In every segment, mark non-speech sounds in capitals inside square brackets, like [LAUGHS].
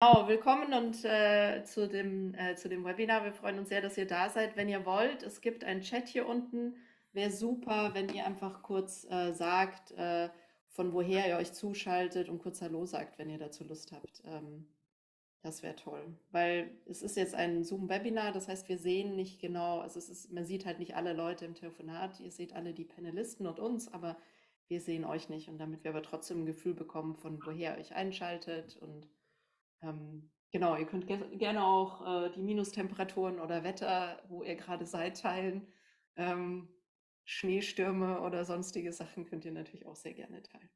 Genau, willkommen und äh, zu dem, äh, zu dem Webinar. Wir freuen uns sehr, dass ihr da seid. Wenn ihr wollt, es gibt einen Chat hier unten. Wäre super, wenn ihr einfach kurz äh, sagt, äh, von woher ihr euch zuschaltet und kurz Hallo sagt, wenn ihr dazu Lust habt. Ähm, das wäre toll, weil es ist jetzt ein Zoom-Webinar, das heißt, wir sehen nicht genau, also es ist, man sieht halt nicht alle Leute im Telefonat, ihr seht alle die Panelisten und uns, aber wir sehen euch nicht und damit wir aber trotzdem ein Gefühl bekommen, von woher ihr euch einschaltet und ähm, genau, ihr könnt ge gerne auch äh, die Minustemperaturen oder Wetter, wo ihr gerade seid, teilen. Ähm, Schneestürme oder sonstige Sachen könnt ihr natürlich auch sehr gerne teilen.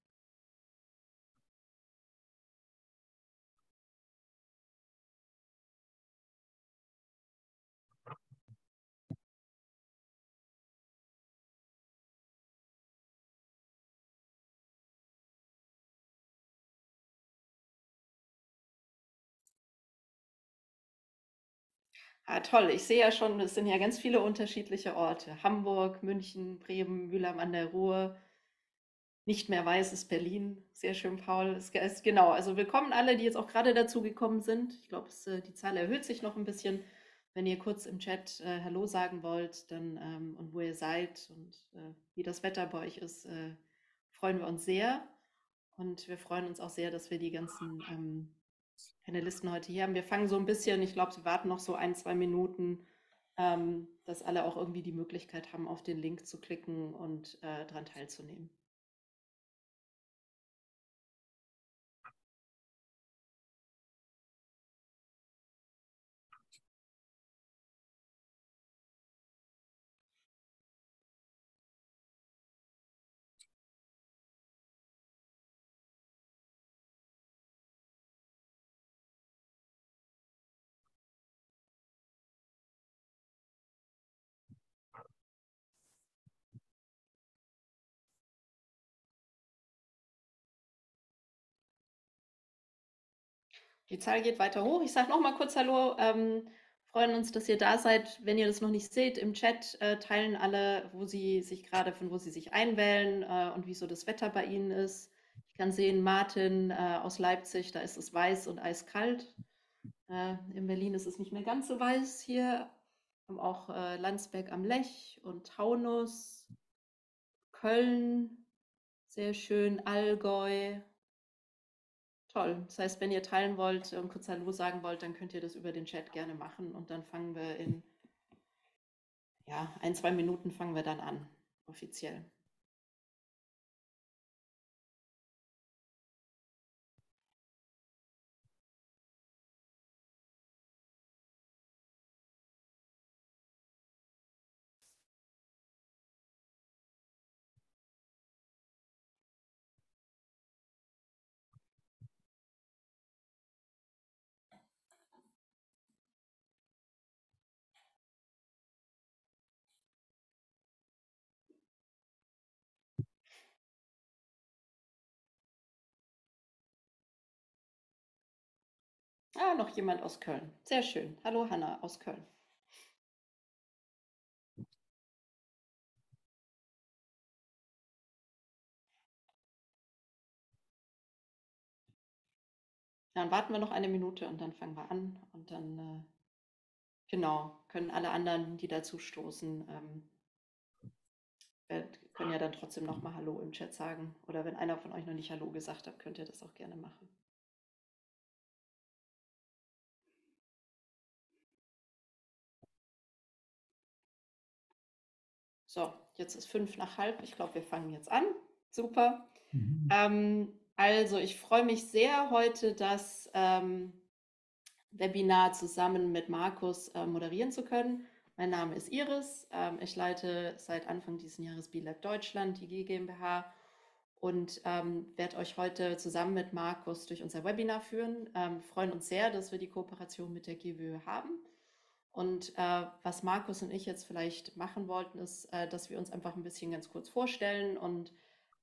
Ah, toll. Ich sehe ja schon, es sind ja ganz viele unterschiedliche Orte. Hamburg, München, Bremen, Mülheim an der Ruhr. Nicht mehr weiß ist Berlin. Sehr schön, Paul. Es, es, genau, also willkommen alle, die jetzt auch gerade dazu gekommen sind. Ich glaube, äh, die Zahl erhöht sich noch ein bisschen. Wenn ihr kurz im Chat äh, Hallo sagen wollt dann, ähm, und wo ihr seid und äh, wie das Wetter bei euch ist, äh, freuen wir uns sehr. Und wir freuen uns auch sehr, dass wir die ganzen ähm, Panelisten heute hier haben. Wir fangen so ein bisschen, ich glaube, sie warten noch so ein, zwei Minuten, ähm, dass alle auch irgendwie die Möglichkeit haben, auf den Link zu klicken und äh, daran teilzunehmen. Die Zahl geht weiter hoch. Ich sage noch mal kurz Hallo. Ähm, freuen uns, dass ihr da seid. Wenn ihr das noch nicht seht, im Chat äh, teilen alle, wo sie sich gerade, von wo sie sich einwählen äh, und wie so das Wetter bei ihnen ist. Ich kann sehen, Martin äh, aus Leipzig, da ist es weiß und eiskalt. Äh, in Berlin ist es nicht mehr ganz so weiß hier. Wir haben auch äh, Landsberg am Lech und Taunus, Köln, sehr schön, Allgäu, Toll. Das heißt, wenn ihr teilen wollt und kurz Hallo sagen wollt, dann könnt ihr das über den Chat gerne machen und dann fangen wir in ja, ein, zwei Minuten fangen wir dann an, offiziell. Noch jemand aus Köln. Sehr schön. Hallo Hanna aus Köln. Dann warten wir noch eine Minute und dann fangen wir an und dann äh, genau können alle anderen, die dazu stoßen, ähm, können ja dann trotzdem noch mal Hallo im Chat sagen. Oder wenn einer von euch noch nicht Hallo gesagt hat, könnt ihr das auch gerne machen. So, jetzt ist fünf nach halb. Ich glaube, wir fangen jetzt an. Super. Mhm. Ähm, also, ich freue mich sehr, heute das ähm, Webinar zusammen mit Markus äh, moderieren zu können. Mein Name ist Iris. Ähm, ich leite seit Anfang dieses Jahres BLab Deutschland, die G GmbH, und ähm, werde euch heute zusammen mit Markus durch unser Webinar führen. Ähm, freuen uns sehr, dass wir die Kooperation mit der GWÖ haben. Und äh, was Markus und ich jetzt vielleicht machen wollten, ist, äh, dass wir uns einfach ein bisschen ganz kurz vorstellen. Und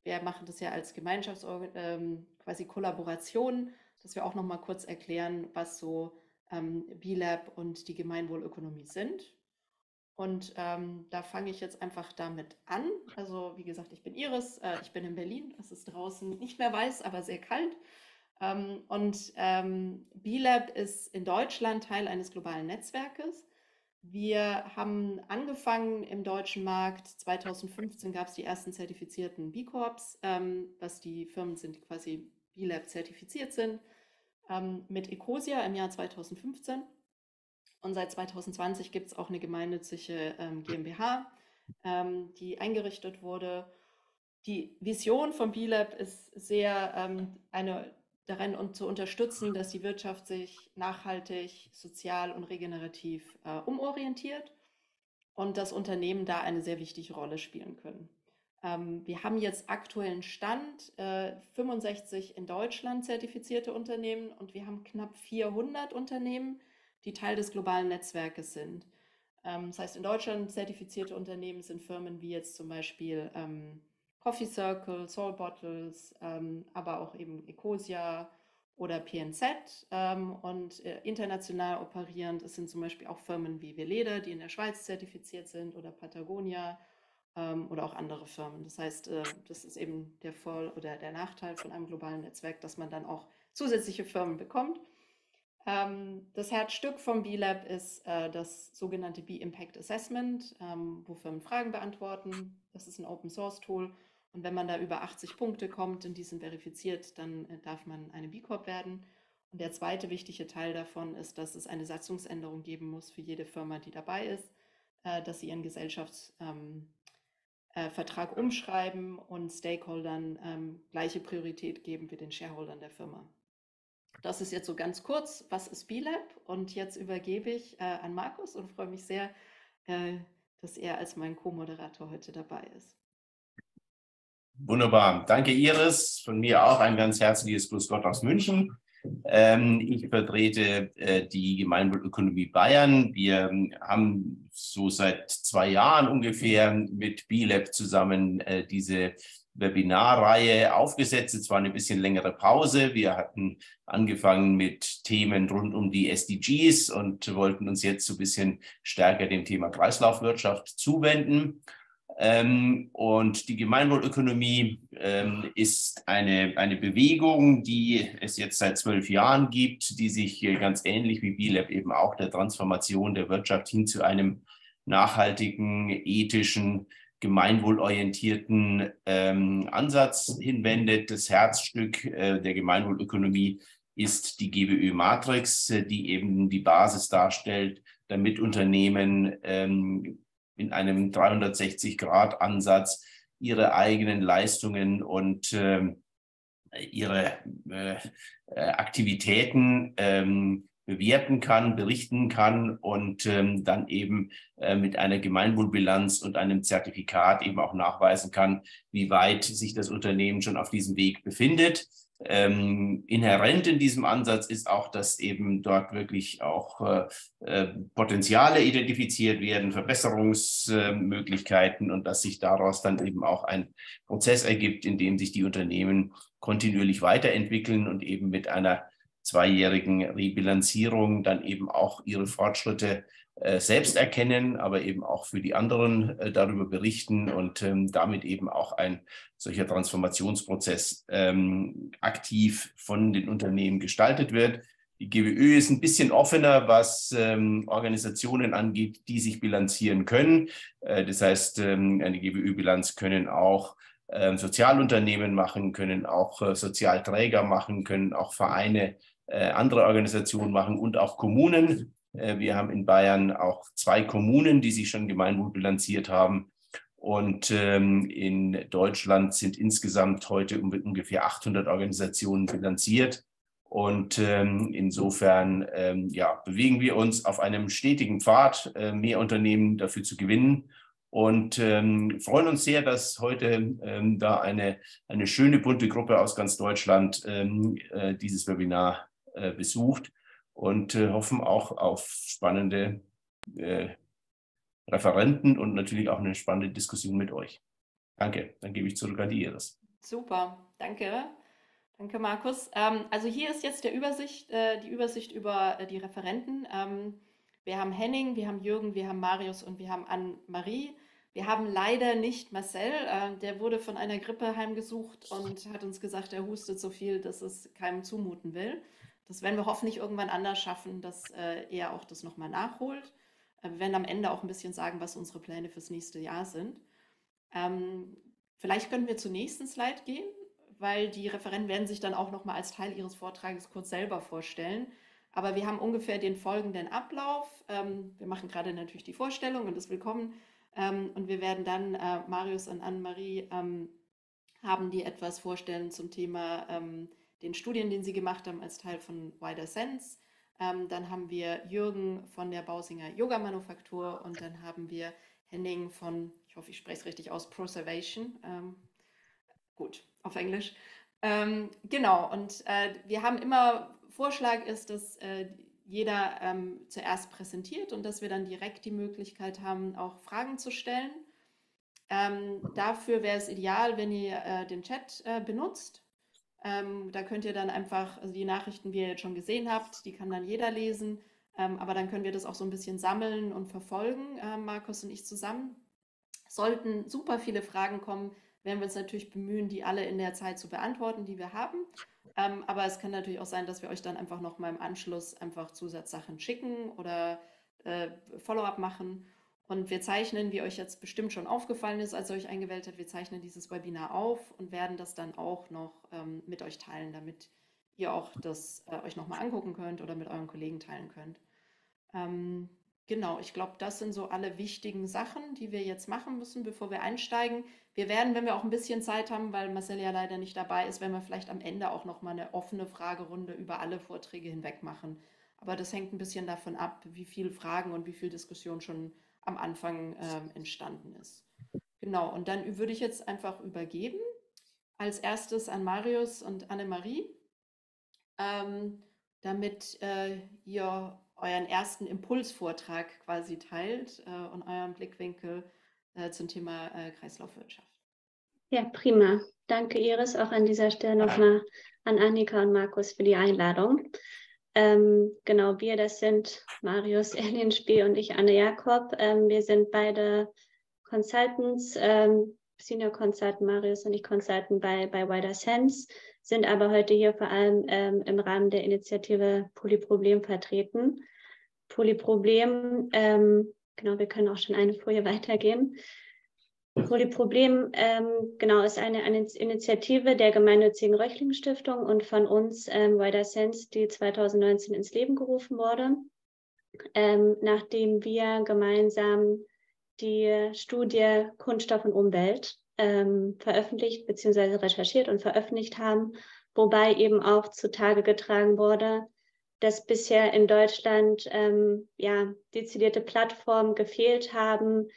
wir machen das ja als Gemeinschafts ähm, quasi Kollaboration, dass wir auch noch mal kurz erklären, was so ähm, B-Lab und die Gemeinwohlökonomie sind. Und ähm, da fange ich jetzt einfach damit an. Also wie gesagt, ich bin Iris, äh, ich bin in Berlin. Es ist draußen nicht mehr weiß, aber sehr kalt. Ähm, und ähm, B-Lab ist in Deutschland Teil eines globalen Netzwerkes. Wir haben angefangen im deutschen Markt. 2015 gab es die ersten zertifizierten B-Corps, ähm, was die Firmen sind, die quasi B-Lab zertifiziert sind, ähm, mit Ecosia im Jahr 2015. Und seit 2020 gibt es auch eine gemeinnützige ähm, GmbH, ähm, die eingerichtet wurde. Die Vision von B-Lab ist sehr ähm, eine darin und zu unterstützen, dass die Wirtschaft sich nachhaltig, sozial und regenerativ äh, umorientiert und dass Unternehmen da eine sehr wichtige Rolle spielen können. Ähm, wir haben jetzt aktuellen Stand, äh, 65 in Deutschland zertifizierte Unternehmen und wir haben knapp 400 Unternehmen, die Teil des globalen Netzwerkes sind. Ähm, das heißt, in Deutschland zertifizierte Unternehmen sind Firmen wie jetzt zum Beispiel ähm, Coffee Circle, Soul Bottles, ähm, aber auch eben Ecosia oder PNZ ähm, und äh, international operierend. Es sind zum Beispiel auch Firmen wie Veleda, die in der Schweiz zertifiziert sind oder Patagonia ähm, oder auch andere Firmen. Das heißt, äh, das ist eben der Vor- oder der Nachteil von einem globalen Netzwerk, dass man dann auch zusätzliche Firmen bekommt. Ähm, das Herzstück vom B-Lab ist äh, das sogenannte B-Impact Assessment, ähm, wo Firmen Fragen beantworten. Das ist ein Open-Source-Tool und wenn man da über 80 Punkte kommt und die sind verifiziert, dann äh, darf man eine B Corp werden. Und der zweite wichtige Teil davon ist, dass es eine Satzungsänderung geben muss für jede Firma, die dabei ist, äh, dass sie ihren Gesellschaftsvertrag ähm, äh, umschreiben und Stakeholdern ähm, gleiche Priorität geben wie den Shareholdern der Firma. Das ist jetzt so ganz kurz, was ist B-Lab? Und jetzt übergebe ich an Markus und freue mich sehr, dass er als mein Co-Moderator heute dabei ist. Wunderbar. Danke, Iris. Von mir auch ein ganz herzliches Grüß Gott aus München. Ähm, ich vertrete äh, die Gemeinwohlökonomie Bayern. Wir haben so seit zwei Jahren ungefähr mit BLab zusammen äh, diese Webinarreihe aufgesetzt. Es war eine bisschen längere Pause. Wir hatten angefangen mit Themen rund um die SDGs und wollten uns jetzt so ein bisschen stärker dem Thema Kreislaufwirtschaft zuwenden. Ähm, und die Gemeinwohlökonomie ähm, ist eine, eine Bewegung, die es jetzt seit zwölf Jahren gibt, die sich ganz ähnlich wie BILAB eben auch der Transformation der Wirtschaft hin zu einem nachhaltigen, ethischen, gemeinwohlorientierten ähm, Ansatz hinwendet. Das Herzstück äh, der Gemeinwohlökonomie ist die GBÖ-Matrix, die eben die Basis darstellt, damit Unternehmen ähm, in einem 360-Grad-Ansatz ihre eigenen Leistungen und äh, ihre äh, Aktivitäten ähm, bewerten kann, berichten kann und ähm, dann eben äh, mit einer Gemeinwohlbilanz und einem Zertifikat eben auch nachweisen kann, wie weit sich das Unternehmen schon auf diesem Weg befindet. Ähm, inhärent in diesem Ansatz ist auch, dass eben dort wirklich auch äh, äh, Potenziale identifiziert werden, Verbesserungsmöglichkeiten und dass sich daraus dann eben auch ein Prozess ergibt, in dem sich die Unternehmen kontinuierlich weiterentwickeln und eben mit einer zweijährigen Rebilanzierung dann eben auch ihre Fortschritte äh, selbst erkennen, aber eben auch für die anderen äh, darüber berichten und ähm, damit eben auch ein solcher Transformationsprozess ähm, aktiv von den Unternehmen gestaltet wird. Die GWÖ ist ein bisschen offener, was ähm, Organisationen angeht, die sich bilanzieren können. Äh, das heißt, ähm, eine GWÖ-Bilanz können auch Sozialunternehmen machen, können auch äh, Sozialträger machen, können auch Vereine, äh, andere Organisationen machen und auch Kommunen. Äh, wir haben in Bayern auch zwei Kommunen, die sich schon Gemeinwohl bilanziert haben. Und ähm, in Deutschland sind insgesamt heute ungefähr 800 Organisationen bilanziert. Und ähm, insofern ähm, ja, bewegen wir uns auf einem stetigen Pfad, mehr Unternehmen dafür zu gewinnen. Und ähm, freuen uns sehr, dass heute ähm, da eine, eine schöne bunte Gruppe aus ganz Deutschland ähm, äh, dieses Webinar äh, besucht und äh, hoffen auch auf spannende äh, Referenten und natürlich auch eine spannende Diskussion mit euch. Danke, dann gebe ich zurück an die Iris. Super, danke. Danke, Markus. Ähm, also hier ist jetzt Übersicht, äh, die Übersicht über äh, die Referenten. Wir haben Henning, wir haben Jürgen, wir haben Marius und wir haben Anne-Marie. Wir haben leider nicht Marcel, äh, der wurde von einer Grippe heimgesucht und hat uns gesagt, er hustet so viel, dass es keinem zumuten will. Das werden wir hoffentlich irgendwann anders schaffen, dass äh, er auch das nochmal nachholt. Äh, wir werden am Ende auch ein bisschen sagen, was unsere Pläne fürs nächste Jahr sind. Ähm, vielleicht können wir zur nächsten Slide gehen, weil die Referenten werden sich dann auch nochmal als Teil ihres Vortrages kurz selber vorstellen. Aber wir haben ungefähr den folgenden Ablauf. Ähm, wir machen gerade natürlich die Vorstellung und das Willkommen. Ähm, und wir werden dann äh, Marius und Anne-Marie ähm, haben, die etwas vorstellen zum Thema ähm, den Studien, den sie gemacht haben als Teil von Wider Sense. Ähm, dann haben wir Jürgen von der Bausinger Yoga Manufaktur und dann haben wir Henning von, ich hoffe, ich spreche es richtig aus, Preservation. Ähm, gut, auf Englisch. Genau, und äh, wir haben immer, Vorschlag ist, dass äh, jeder ähm, zuerst präsentiert und dass wir dann direkt die Möglichkeit haben, auch Fragen zu stellen. Ähm, dafür wäre es ideal, wenn ihr äh, den Chat äh, benutzt. Ähm, da könnt ihr dann einfach, also die Nachrichten, wie ihr jetzt schon gesehen habt, die kann dann jeder lesen. Ähm, aber dann können wir das auch so ein bisschen sammeln und verfolgen, äh, Markus und ich zusammen. Sollten super viele Fragen kommen, werden wir uns natürlich bemühen, die alle in der Zeit zu beantworten, die wir haben. Ähm, aber es kann natürlich auch sein, dass wir euch dann einfach noch mal im Anschluss einfach Zusatzsachen schicken oder äh, Follow-up machen. Und wir zeichnen, wie euch jetzt bestimmt schon aufgefallen ist, als ihr euch eingewählt habt, wir zeichnen dieses Webinar auf und werden das dann auch noch ähm, mit euch teilen, damit ihr auch das äh, euch nochmal angucken könnt oder mit euren Kollegen teilen könnt. Ähm, genau, ich glaube, das sind so alle wichtigen Sachen, die wir jetzt machen müssen, bevor wir einsteigen. Wir werden, wenn wir auch ein bisschen Zeit haben, weil Marcel ja leider nicht dabei ist, werden wir vielleicht am Ende auch nochmal eine offene Fragerunde über alle Vorträge hinweg machen. Aber das hängt ein bisschen davon ab, wie viele Fragen und wie viel Diskussion schon am Anfang ähm, entstanden ist. Genau, und dann würde ich jetzt einfach übergeben. Als erstes an Marius und Annemarie, ähm, damit äh, ihr euren ersten Impulsvortrag quasi teilt äh, und euren Blickwinkel äh, zum Thema äh, Kreislaufwirtschaft. Ja, prima. Danke, Iris, auch an dieser Stelle nochmal an Annika und Markus für die Einladung. Ähm, genau, wir, das sind Marius [LAUGHS] Erlinspee und ich, Anne Jakob. Ähm, wir sind beide Consultants, ähm, Senior Consultant Marius und ich Consultant bei, bei Wider Sense, sind aber heute hier vor allem ähm, im Rahmen der Initiative Polyproblem vertreten. Polyproblem, ähm, genau, wir können auch schon eine Folie [LAUGHS] weitergehen. Polyproblem, ähm, genau, ist eine, eine, Initiative der gemeinnützigen Röchling Stiftung und von uns, ähm, Wider Sense, die 2019 ins Leben gerufen wurde, ähm, nachdem wir gemeinsam die Studie Kunststoff und Umwelt ähm, veröffentlicht bzw. recherchiert und veröffentlicht haben, wobei eben auch zutage getragen wurde, dass bisher in Deutschland ähm, ja, dezidierte Plattformen gefehlt haben,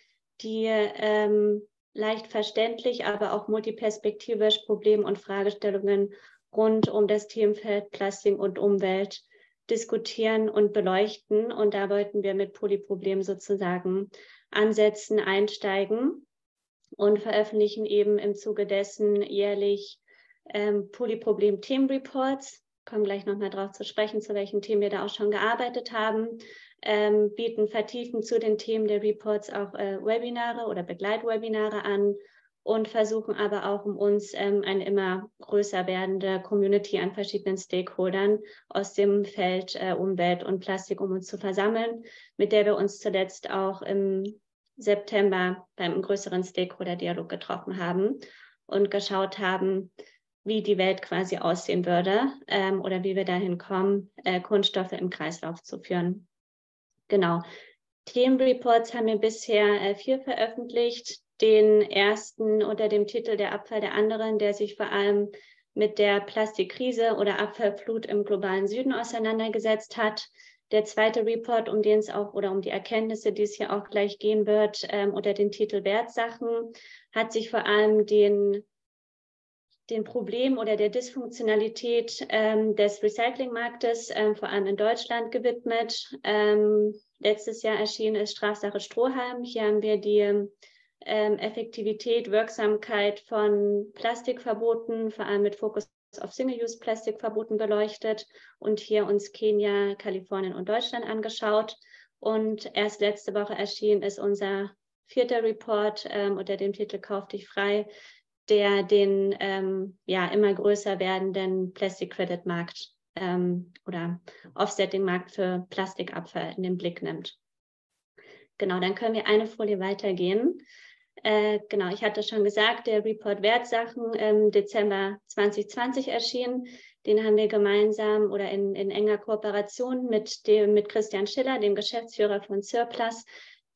die ähm, leicht verständlich, aber auch multiperspektivisch Probleme und Fragestellungen rund um das Themenfeld Plastik und Umwelt diskutieren und beleuchten. Und da wollten wir mit Polyproblem sozusagen ansetzen, einsteigen und veröffentlichen eben im Zuge dessen jährlich ähm, Polyproblem-Themenreports. Kommen gleich nochmal drauf zu sprechen, zu welchen Themen wir da auch schon gearbeitet haben ähm, bieten vertiefend zu den Themen der Reports auch äh, Webinare oder Begleitwebinare an und versuchen aber auch um uns ähm, eine immer größer werdende Community an verschiedenen Stakeholdern aus dem Feld äh, Umwelt und Plastik um uns zu versammeln, mit der wir uns zuletzt auch im September beim größeren Stakeholder-Dialog getroffen haben und geschaut haben, wie die Welt quasi aussehen würde ähm, oder wie wir dahin kommen, äh, Kunststoffe im Kreislauf zu führen. Genau. Themenreports haben wir bisher äh, vier veröffentlicht. Den ersten unter dem Titel Der Abfall der anderen, der sich vor allem mit der Plastikkrise oder Abfallflut im globalen Süden auseinandergesetzt hat. Der zweite Report, um den es auch oder um die Erkenntnisse, die es hier auch gleich gehen wird, ähm, unter dem Titel Wertsachen, hat sich vor allem den den Problemen oder der Dysfunktionalität ähm, des Recyclingmarktes, ähm, vor allem in Deutschland, gewidmet. Ähm, letztes Jahr erschienen ist Strafsache Strohhalm. Hier haben wir die ähm, Effektivität, Wirksamkeit von Plastikverboten, vor allem mit Fokus auf Single-Use-Plastikverboten beleuchtet und hier uns Kenia, Kalifornien und Deutschland angeschaut. Und erst letzte Woche erschienen ist unser vierter Report ähm, unter dem Titel Kauf dich frei, der den ähm, ja, immer größer werdenden Plastic Credit Markt ähm, oder Offsetting Markt für Plastikabfall in den Blick nimmt. Genau, dann können wir eine Folie weitergehen. Äh, genau, ich hatte schon gesagt, der Report Wertsachen im Dezember 2020 erschienen. Den haben wir gemeinsam oder in, in enger Kooperation mit, dem, mit Christian Schiller, dem Geschäftsführer von Surplus,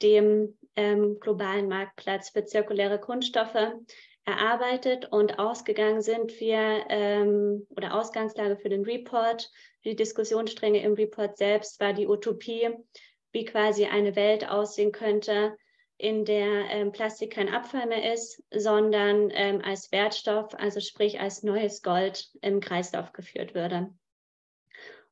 dem ähm, globalen Marktplatz für zirkuläre Kunststoffe, erarbeitet und ausgegangen sind wir ähm, oder Ausgangslage für den Report, die Diskussionsstränge im Report selbst war die Utopie, wie quasi eine Welt aussehen könnte, in der ähm, Plastik kein Abfall mehr ist, sondern ähm, als Wertstoff, also sprich als neues Gold im Kreislauf geführt würde.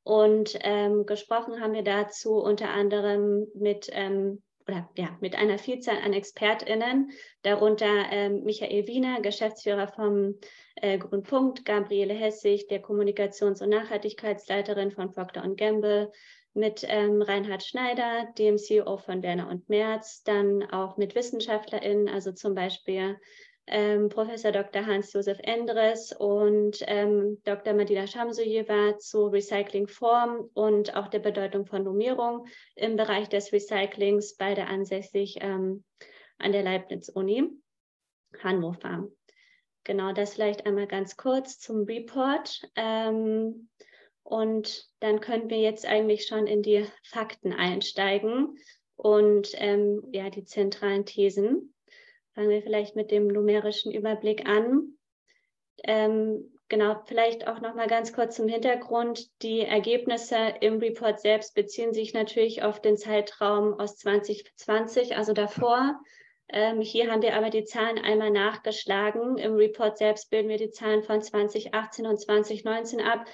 Und ähm, gesprochen haben wir dazu unter anderem mit ähm, oder ja, mit einer Vielzahl an ExpertInnen, darunter ähm, Michael Wiener, Geschäftsführer vom äh, Grünpunkt, Gabriele Hessig, der Kommunikations- und Nachhaltigkeitsleiterin von Procter Gamble, mit ähm, Reinhard Schneider, dem CEO von Werner und Merz, dann auch mit WissenschaftlerInnen, also zum Beispiel ähm, Professor Dr. Hans-Josef Endres und ähm, Dr. Madina Shamsujeva zu Recyclingform und auch der Bedeutung von Normierung im Bereich des Recyclings, beide ansässig ähm, an der Leibniz-Uni Hannover. Genau das vielleicht einmal ganz kurz zum Report. Ähm, und dann können wir jetzt eigentlich schon in die Fakten einsteigen und ähm, ja, die zentralen Thesen. Fangen wir vielleicht mit dem numerischen Überblick an. Ähm, genau, vielleicht auch noch mal ganz kurz zum Hintergrund. Die Ergebnisse im Report selbst beziehen sich natürlich auf den Zeitraum aus 2020, also davor. Ähm, hier haben wir aber die Zahlen einmal nachgeschlagen. Im Report selbst bilden wir die Zahlen von 2018 und 2019 ab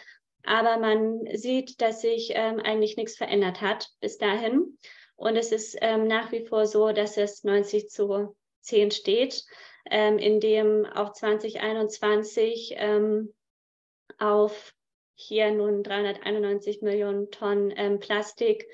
aber man sieht, dass sich ähm, eigentlich nichts verändert hat bis dahin. Und es ist ähm, nach wie vor so, dass es 90 zu 10 steht, ähm, in dem auch 2021 ähm, auf hier nun 391 Millionen Tonnen ähm, Plastik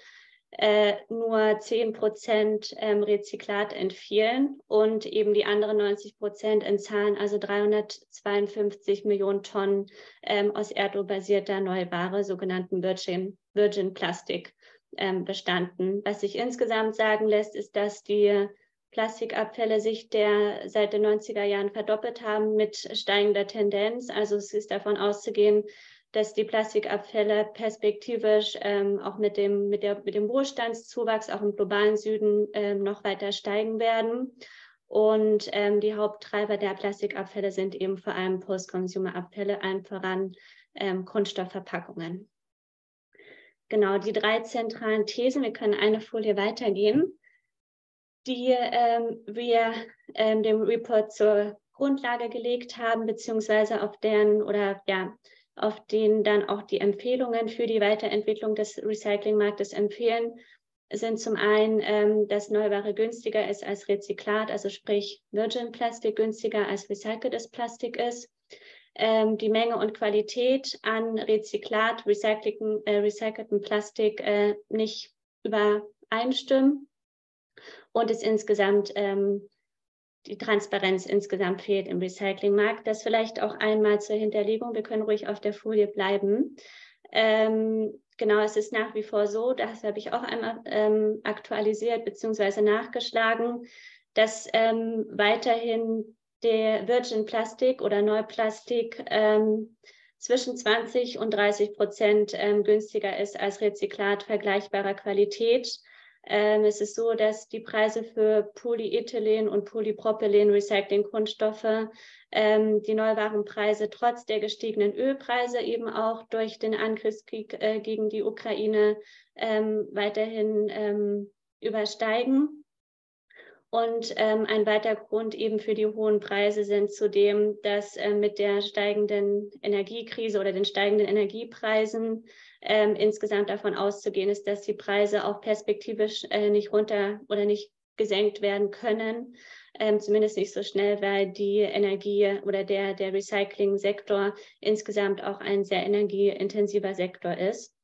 äh, nur 10 Prozent ähm, Rezyklat entfielen und eben die anderen 90 Prozent in Zahlen, also 352 Millionen Tonnen ähm, aus erdölbasierter Neuware, sogenannten Virgin, Virgin Plastik, ähm, bestanden. Was sich insgesamt sagen lässt, ist, dass die Plastikabfälle sich der, seit den 90er Jahren verdoppelt haben mit steigender Tendenz. Also es ist davon auszugehen, dass die Plastikabfälle perspektivisch ähm, auch mit dem, mit, der, mit dem Wohlstandszuwachs auch im globalen Süden ähm, noch weiter steigen werden. Und ähm, die Haupttreiber der Plastikabfälle sind eben vor allem Post-Consumer-Abfälle, allen voran ähm, Kunststoffverpackungen. Genau, die drei zentralen Thesen, wir können eine Folie weitergehen, die ähm, wir ähm, dem Report zur Grundlage gelegt haben, beziehungsweise auf deren oder ja, auf denen dann auch die Empfehlungen für die Weiterentwicklung des Recyclingmarktes empfehlen, sind zum einen, ähm, dass Neuware günstiger ist als Rezyklat, also sprich Virgin Plastik günstiger als recyceltes Plastik ist. Ähm, die Menge und Qualität an Rezyklat, recycelten, äh, recycelten Plastik äh, nicht übereinstimmen und es insgesamt ähm, die Transparenz insgesamt fehlt im Recyclingmarkt. Das vielleicht auch einmal zur Hinterlegung. Wir können ruhig auf der Folie bleiben. Ähm, genau, es ist nach wie vor so, das habe ich auch einmal ähm, aktualisiert bzw. nachgeschlagen, dass ähm, weiterhin der Virgin Plastik oder Neuplastik ähm, zwischen 20 und 30 Prozent ähm, günstiger ist als Rezyklat vergleichbarer Qualität. Ähm, es ist so, dass die Preise für Polyethylen und Polypropylen Recycling-Kunststoffe ähm, die Neuwarenpreise trotz der gestiegenen Ölpreise eben auch durch den Angriffskrieg äh, gegen die Ukraine ähm, weiterhin ähm, übersteigen. Und ähm, ein weiterer Grund eben für die hohen Preise sind zudem, dass äh, mit der steigenden Energiekrise oder den steigenden Energiepreisen ähm, insgesamt davon auszugehen ist, dass die Preise auch perspektivisch äh, nicht runter oder nicht gesenkt werden können, ähm, zumindest nicht so schnell, weil die Energie oder der, der Recycling-Sektor insgesamt auch ein sehr energieintensiver Sektor ist.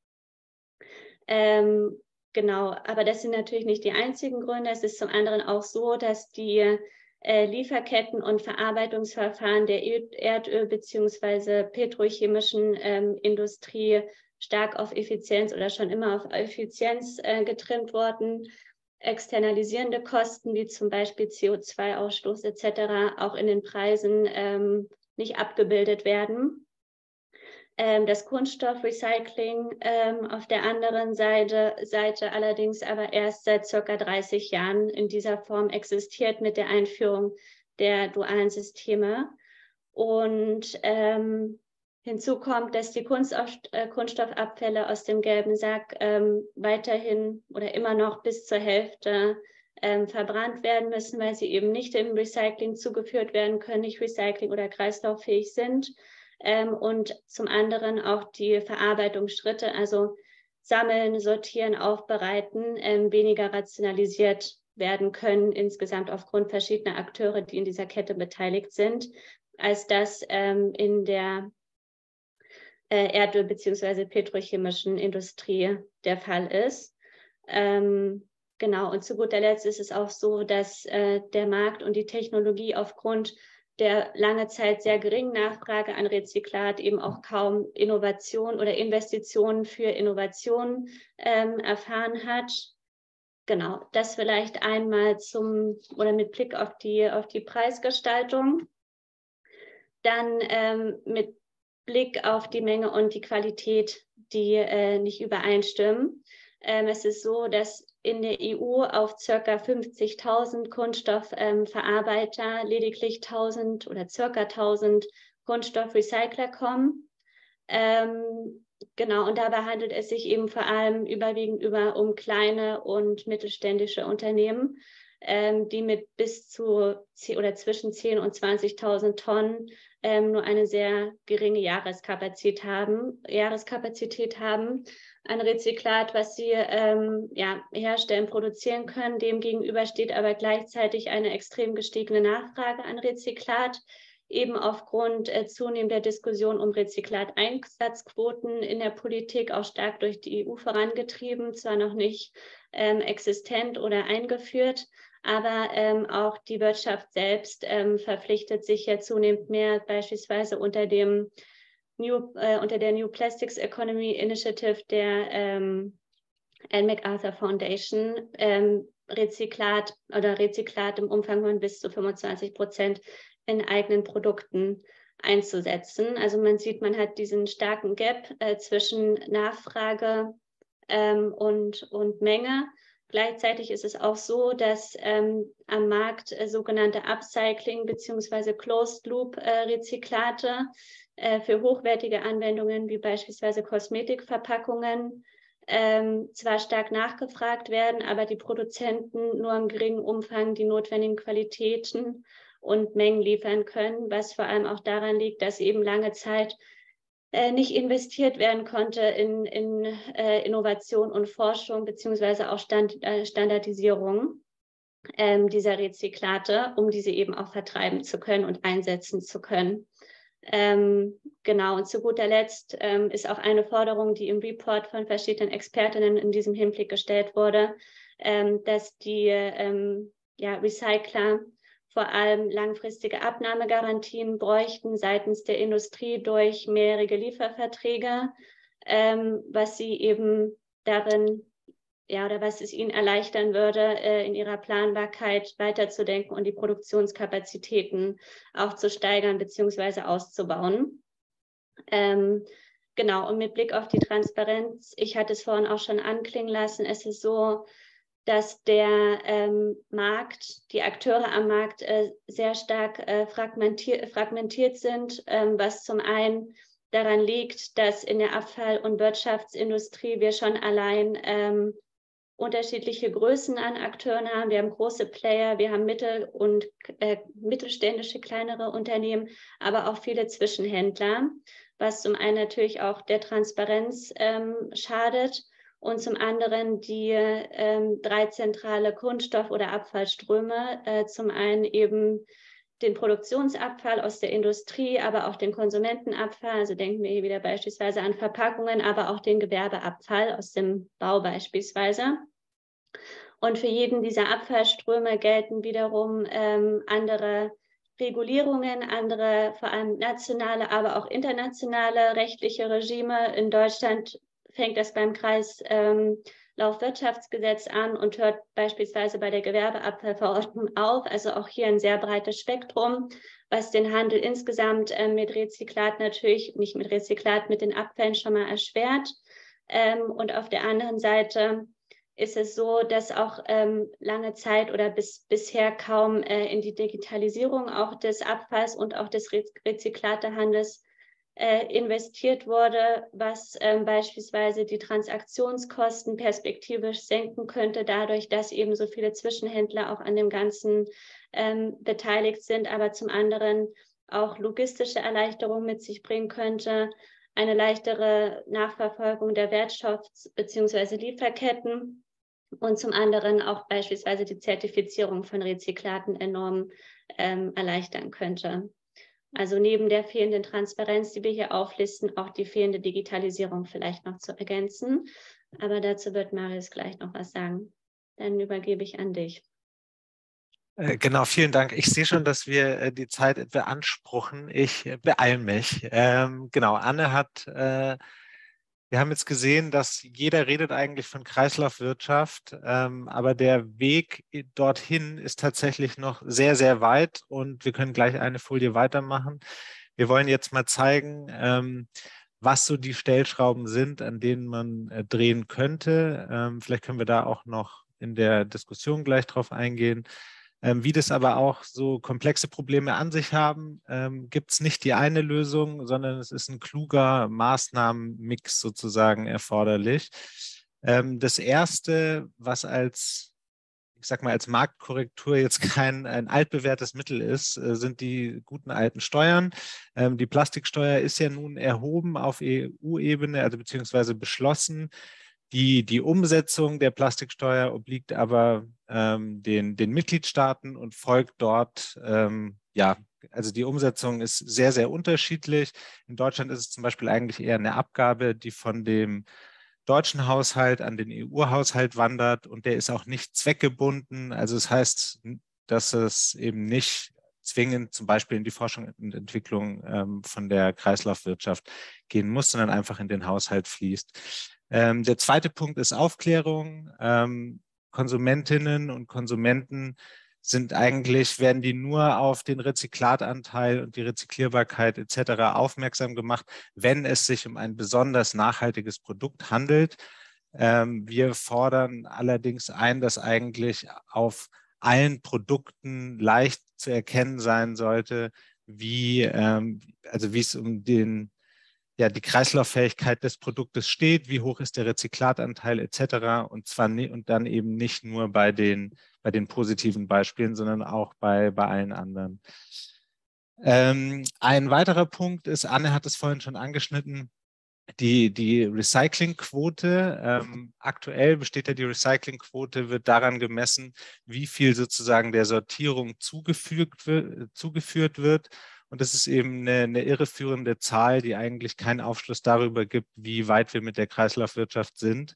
Ähm, genau, aber das sind natürlich nicht die einzigen Gründe. Es ist zum anderen auch so, dass die äh, Lieferketten und Verarbeitungsverfahren der Erdöl- bzw. petrochemischen ähm, Industrie stark auf Effizienz oder schon immer auf Effizienz äh, getrimmt worden. Externalisierende Kosten wie zum Beispiel CO2-Ausstoß etc. auch in den Preisen ähm, nicht abgebildet werden. Ähm, das Kunststoffrecycling ähm, auf der anderen Seite, Seite allerdings aber erst seit circa 30 Jahren in dieser Form existiert mit der Einführung der dualen Systeme. Und ähm, hinzu kommt, dass die äh, Kunststoffabfälle aus dem gelben Sack ähm, weiterhin oder immer noch bis zur Hälfte ähm, verbrannt werden müssen, weil sie eben nicht im Recycling zugeführt werden können, nicht recycling- oder kreislauffähig sind. Ähm, und zum anderen auch die Verarbeitungsschritte, also sammeln, sortieren, aufbereiten, ähm, weniger rationalisiert werden können, insgesamt aufgrund verschiedener Akteure, die in dieser Kette beteiligt sind, als das ähm, in der äh, Erdöl- bzw. petrochemischen Industrie der Fall ist. Ähm, genau, und zu guter Letzt ist es auch so, dass äh, der Markt und die Technologie aufgrund der lange Zeit sehr geringen Nachfrage an Rezyklat eben auch kaum Innovation oder Investitionen für Innovation ähm, erfahren hat. Genau, das vielleicht einmal zum oder mit Blick auf die, auf die Preisgestaltung. Dann ähm, mit Blick auf die Menge und die Qualität, die äh, nicht übereinstimmen. Ähm, es ist so, dass in der EU auf circa 50.000 Kunststoffverarbeiter ähm, lediglich 1000 oder circa 1000 Kunststoffrecycler kommen. Ähm, genau, und dabei handelt es sich eben vor allem überwiegend über um kleine und mittelständische Unternehmen, ähm, die mit bis zu 10 oder zwischen 10 und 20.000 Tonnen ähm, nur eine sehr geringe Jahreskapazität haben, Jahreskapazität haben ein Rezyklat, was sie ähm, ja, herstellen, produzieren können. Demgegenüber steht aber gleichzeitig eine extrem gestiegene Nachfrage an Rezyklat, eben aufgrund äh, zunehmender Diskussion um Rezyklateinsatzquoten in der Politik, auch stark durch die EU vorangetrieben, zwar noch nicht ähm, existent oder eingeführt, aber ähm, auch die Wirtschaft selbst ähm, verpflichtet sich ja zunehmend mehr, beispielsweise unter dem New, äh, unter der New Plastics Economy Initiative der ähm, Anne MacArthur Foundation ähm, Rezyklat oder Rezyklat im Umfang von bis zu 25 Prozent in eigenen Produkten einzusetzen. Also man sieht, man hat diesen starken Gap äh, zwischen Nachfrage ähm, und, und Menge. Gleichzeitig ist es auch so, dass ähm, am Markt äh, sogenannte Upcycling bzw. Closed Loop äh, äh, für hochwertige Anwendungen wie beispielsweise Kosmetikverpackungen ähm, zwar stark nachgefragt werden, aber die Produzenten nur im geringen Umfang die notwendigen Qualitäten und Mengen liefern können, was vor allem auch daran liegt, dass eben lange Zeit nicht investiert werden konnte in, in äh, Innovation und Forschung beziehungsweise auch Stand, äh, Standardisierung ähm, dieser Rezyklate, um diese eben auch vertreiben zu können und einsetzen zu können. Ähm, genau, und zu guter Letzt ähm, ist auch eine Forderung, die im Report von verschiedenen Expertinnen in diesem Hinblick gestellt wurde, ähm, dass die ähm, ja, Recycler vor allem langfristige Abnahmegarantien bräuchten seitens der Industrie durch mehrjährige Lieferverträge, ähm, was sie eben darin ja, oder was es ihnen erleichtern würde, äh, in ihrer Planbarkeit weiterzudenken und die Produktionskapazitäten auch zu steigern bzw. auszubauen. Ähm, genau, und mit Blick auf die Transparenz, ich hatte es vorhin auch schon anklingen lassen, es ist so, dass der ähm, Markt, die Akteure am Markt äh, sehr stark äh, fragmentiert, fragmentiert sind, ähm, was zum einen daran liegt, dass in der Abfall- und Wirtschaftsindustrie wir schon allein ähm, unterschiedliche Größen an Akteuren haben. Wir haben große Player, wir haben mittel- und äh, mittelständische kleinere Unternehmen, aber auch viele Zwischenhändler, was zum einen natürlich auch der Transparenz ähm, schadet und zum anderen die ähm, drei zentrale Kunststoff- oder Abfallströme, äh, zum einen eben den Produktionsabfall aus der Industrie, aber auch den Konsumentenabfall. Also denken wir hier wieder beispielsweise an Verpackungen, aber auch den Gewerbeabfall aus dem Bau beispielsweise. Und für jeden dieser Abfallströme gelten wiederum ähm, andere Regulierungen, andere vor allem nationale, aber auch internationale rechtliche Regime. In Deutschland fängt das beim Kreislaufwirtschaftsgesetz ähm, an und hört beispielsweise bei der Gewerbeabfallverordnung auf. Also auch hier ein sehr breites Spektrum, was den Handel insgesamt äh, mit Rezyklat natürlich, nicht mit Rezyklat, mit den Abfällen schon mal erschwert. Ähm, und auf der anderen Seite ist es so, dass auch ähm, lange Zeit oder bis, bisher kaum äh, in die Digitalisierung auch des Abfalls und auch des Rezyklatehandels äh, investiert wurde, was ähm, beispielsweise die Transaktionskosten perspektivisch senken könnte, dadurch, dass eben so viele Zwischenhändler auch an dem Ganzen ähm, beteiligt sind, aber zum anderen auch logistische Erleichterungen mit sich bringen könnte, eine leichtere Nachverfolgung der Wertschöpfs- bzw. Lieferketten und zum anderen auch beispielsweise die Zertifizierung von Rezyklaten enorm ähm, erleichtern könnte. Also neben der fehlenden Transparenz, die wir hier auflisten, auch die fehlende Digitalisierung vielleicht noch zu ergänzen. Aber dazu wird Marius gleich noch was sagen. Dann übergebe ich an dich. Äh, genau, vielen Dank. Ich sehe schon, dass wir äh, die Zeit beanspruchen. Ich beeile mich. Ähm, genau, Anne hat äh, wir haben jetzt gesehen, dass jeder redet eigentlich von Kreislaufwirtschaft, ähm, aber der Weg dorthin ist tatsächlich noch sehr, sehr weit und wir können gleich eine Folie weitermachen. Wir wollen jetzt mal zeigen, ähm, was so die Stellschrauben sind, an denen man äh, drehen könnte. Ähm, vielleicht können wir da auch noch in der Diskussion gleich drauf eingehen. Ähm, wie das aber auch so komplexe Probleme an sich haben, ähm, gibt es nicht die eine Lösung, sondern es ist ein kluger Maßnahmenmix sozusagen erforderlich. Ähm, das erste, was als, ich sag mal, als Marktkorrektur jetzt kein ein altbewährtes Mittel ist, äh, sind die guten alten Steuern. Ähm, die Plastiksteuer ist ja nun erhoben auf EU-Ebene, also beziehungsweise beschlossen. Die, die Umsetzung der Plastiksteuer obliegt aber ähm, den, den Mitgliedstaaten und folgt dort, ähm, ja, also die Umsetzung ist sehr, sehr unterschiedlich. In Deutschland ist es zum Beispiel eigentlich eher eine Abgabe, die von dem deutschen Haushalt an den EU-Haushalt wandert und der ist auch nicht zweckgebunden. Also es das heißt, dass es eben nicht zwingend zum Beispiel in die Forschung und Entwicklung ähm, von der Kreislaufwirtschaft gehen muss, sondern einfach in den Haushalt fließt. Ähm, der zweite Punkt ist Aufklärung. Ähm, Konsumentinnen und Konsumenten sind eigentlich, werden die nur auf den Rezyklatanteil und die Rezyklierbarkeit etc. aufmerksam gemacht, wenn es sich um ein besonders nachhaltiges Produkt handelt. Ähm, wir fordern allerdings ein, dass eigentlich auf allen Produkten leicht zu erkennen sein sollte, wie, ähm, also wie es um den ja, die Kreislauffähigkeit des Produktes steht, wie hoch ist der Rezyklatanteil etc. Und zwar und dann eben nicht nur bei den, bei den positiven Beispielen, sondern auch bei, bei allen anderen. Ähm, ein weiterer Punkt ist, Anne hat es vorhin schon angeschnitten, die, die Recyclingquote. Ähm, aktuell besteht ja die Recyclingquote, wird daran gemessen, wie viel sozusagen der Sortierung zugefügt zugeführt wird. Und das ist eben eine, eine, irreführende Zahl, die eigentlich keinen Aufschluss darüber gibt, wie weit wir mit der Kreislaufwirtschaft sind.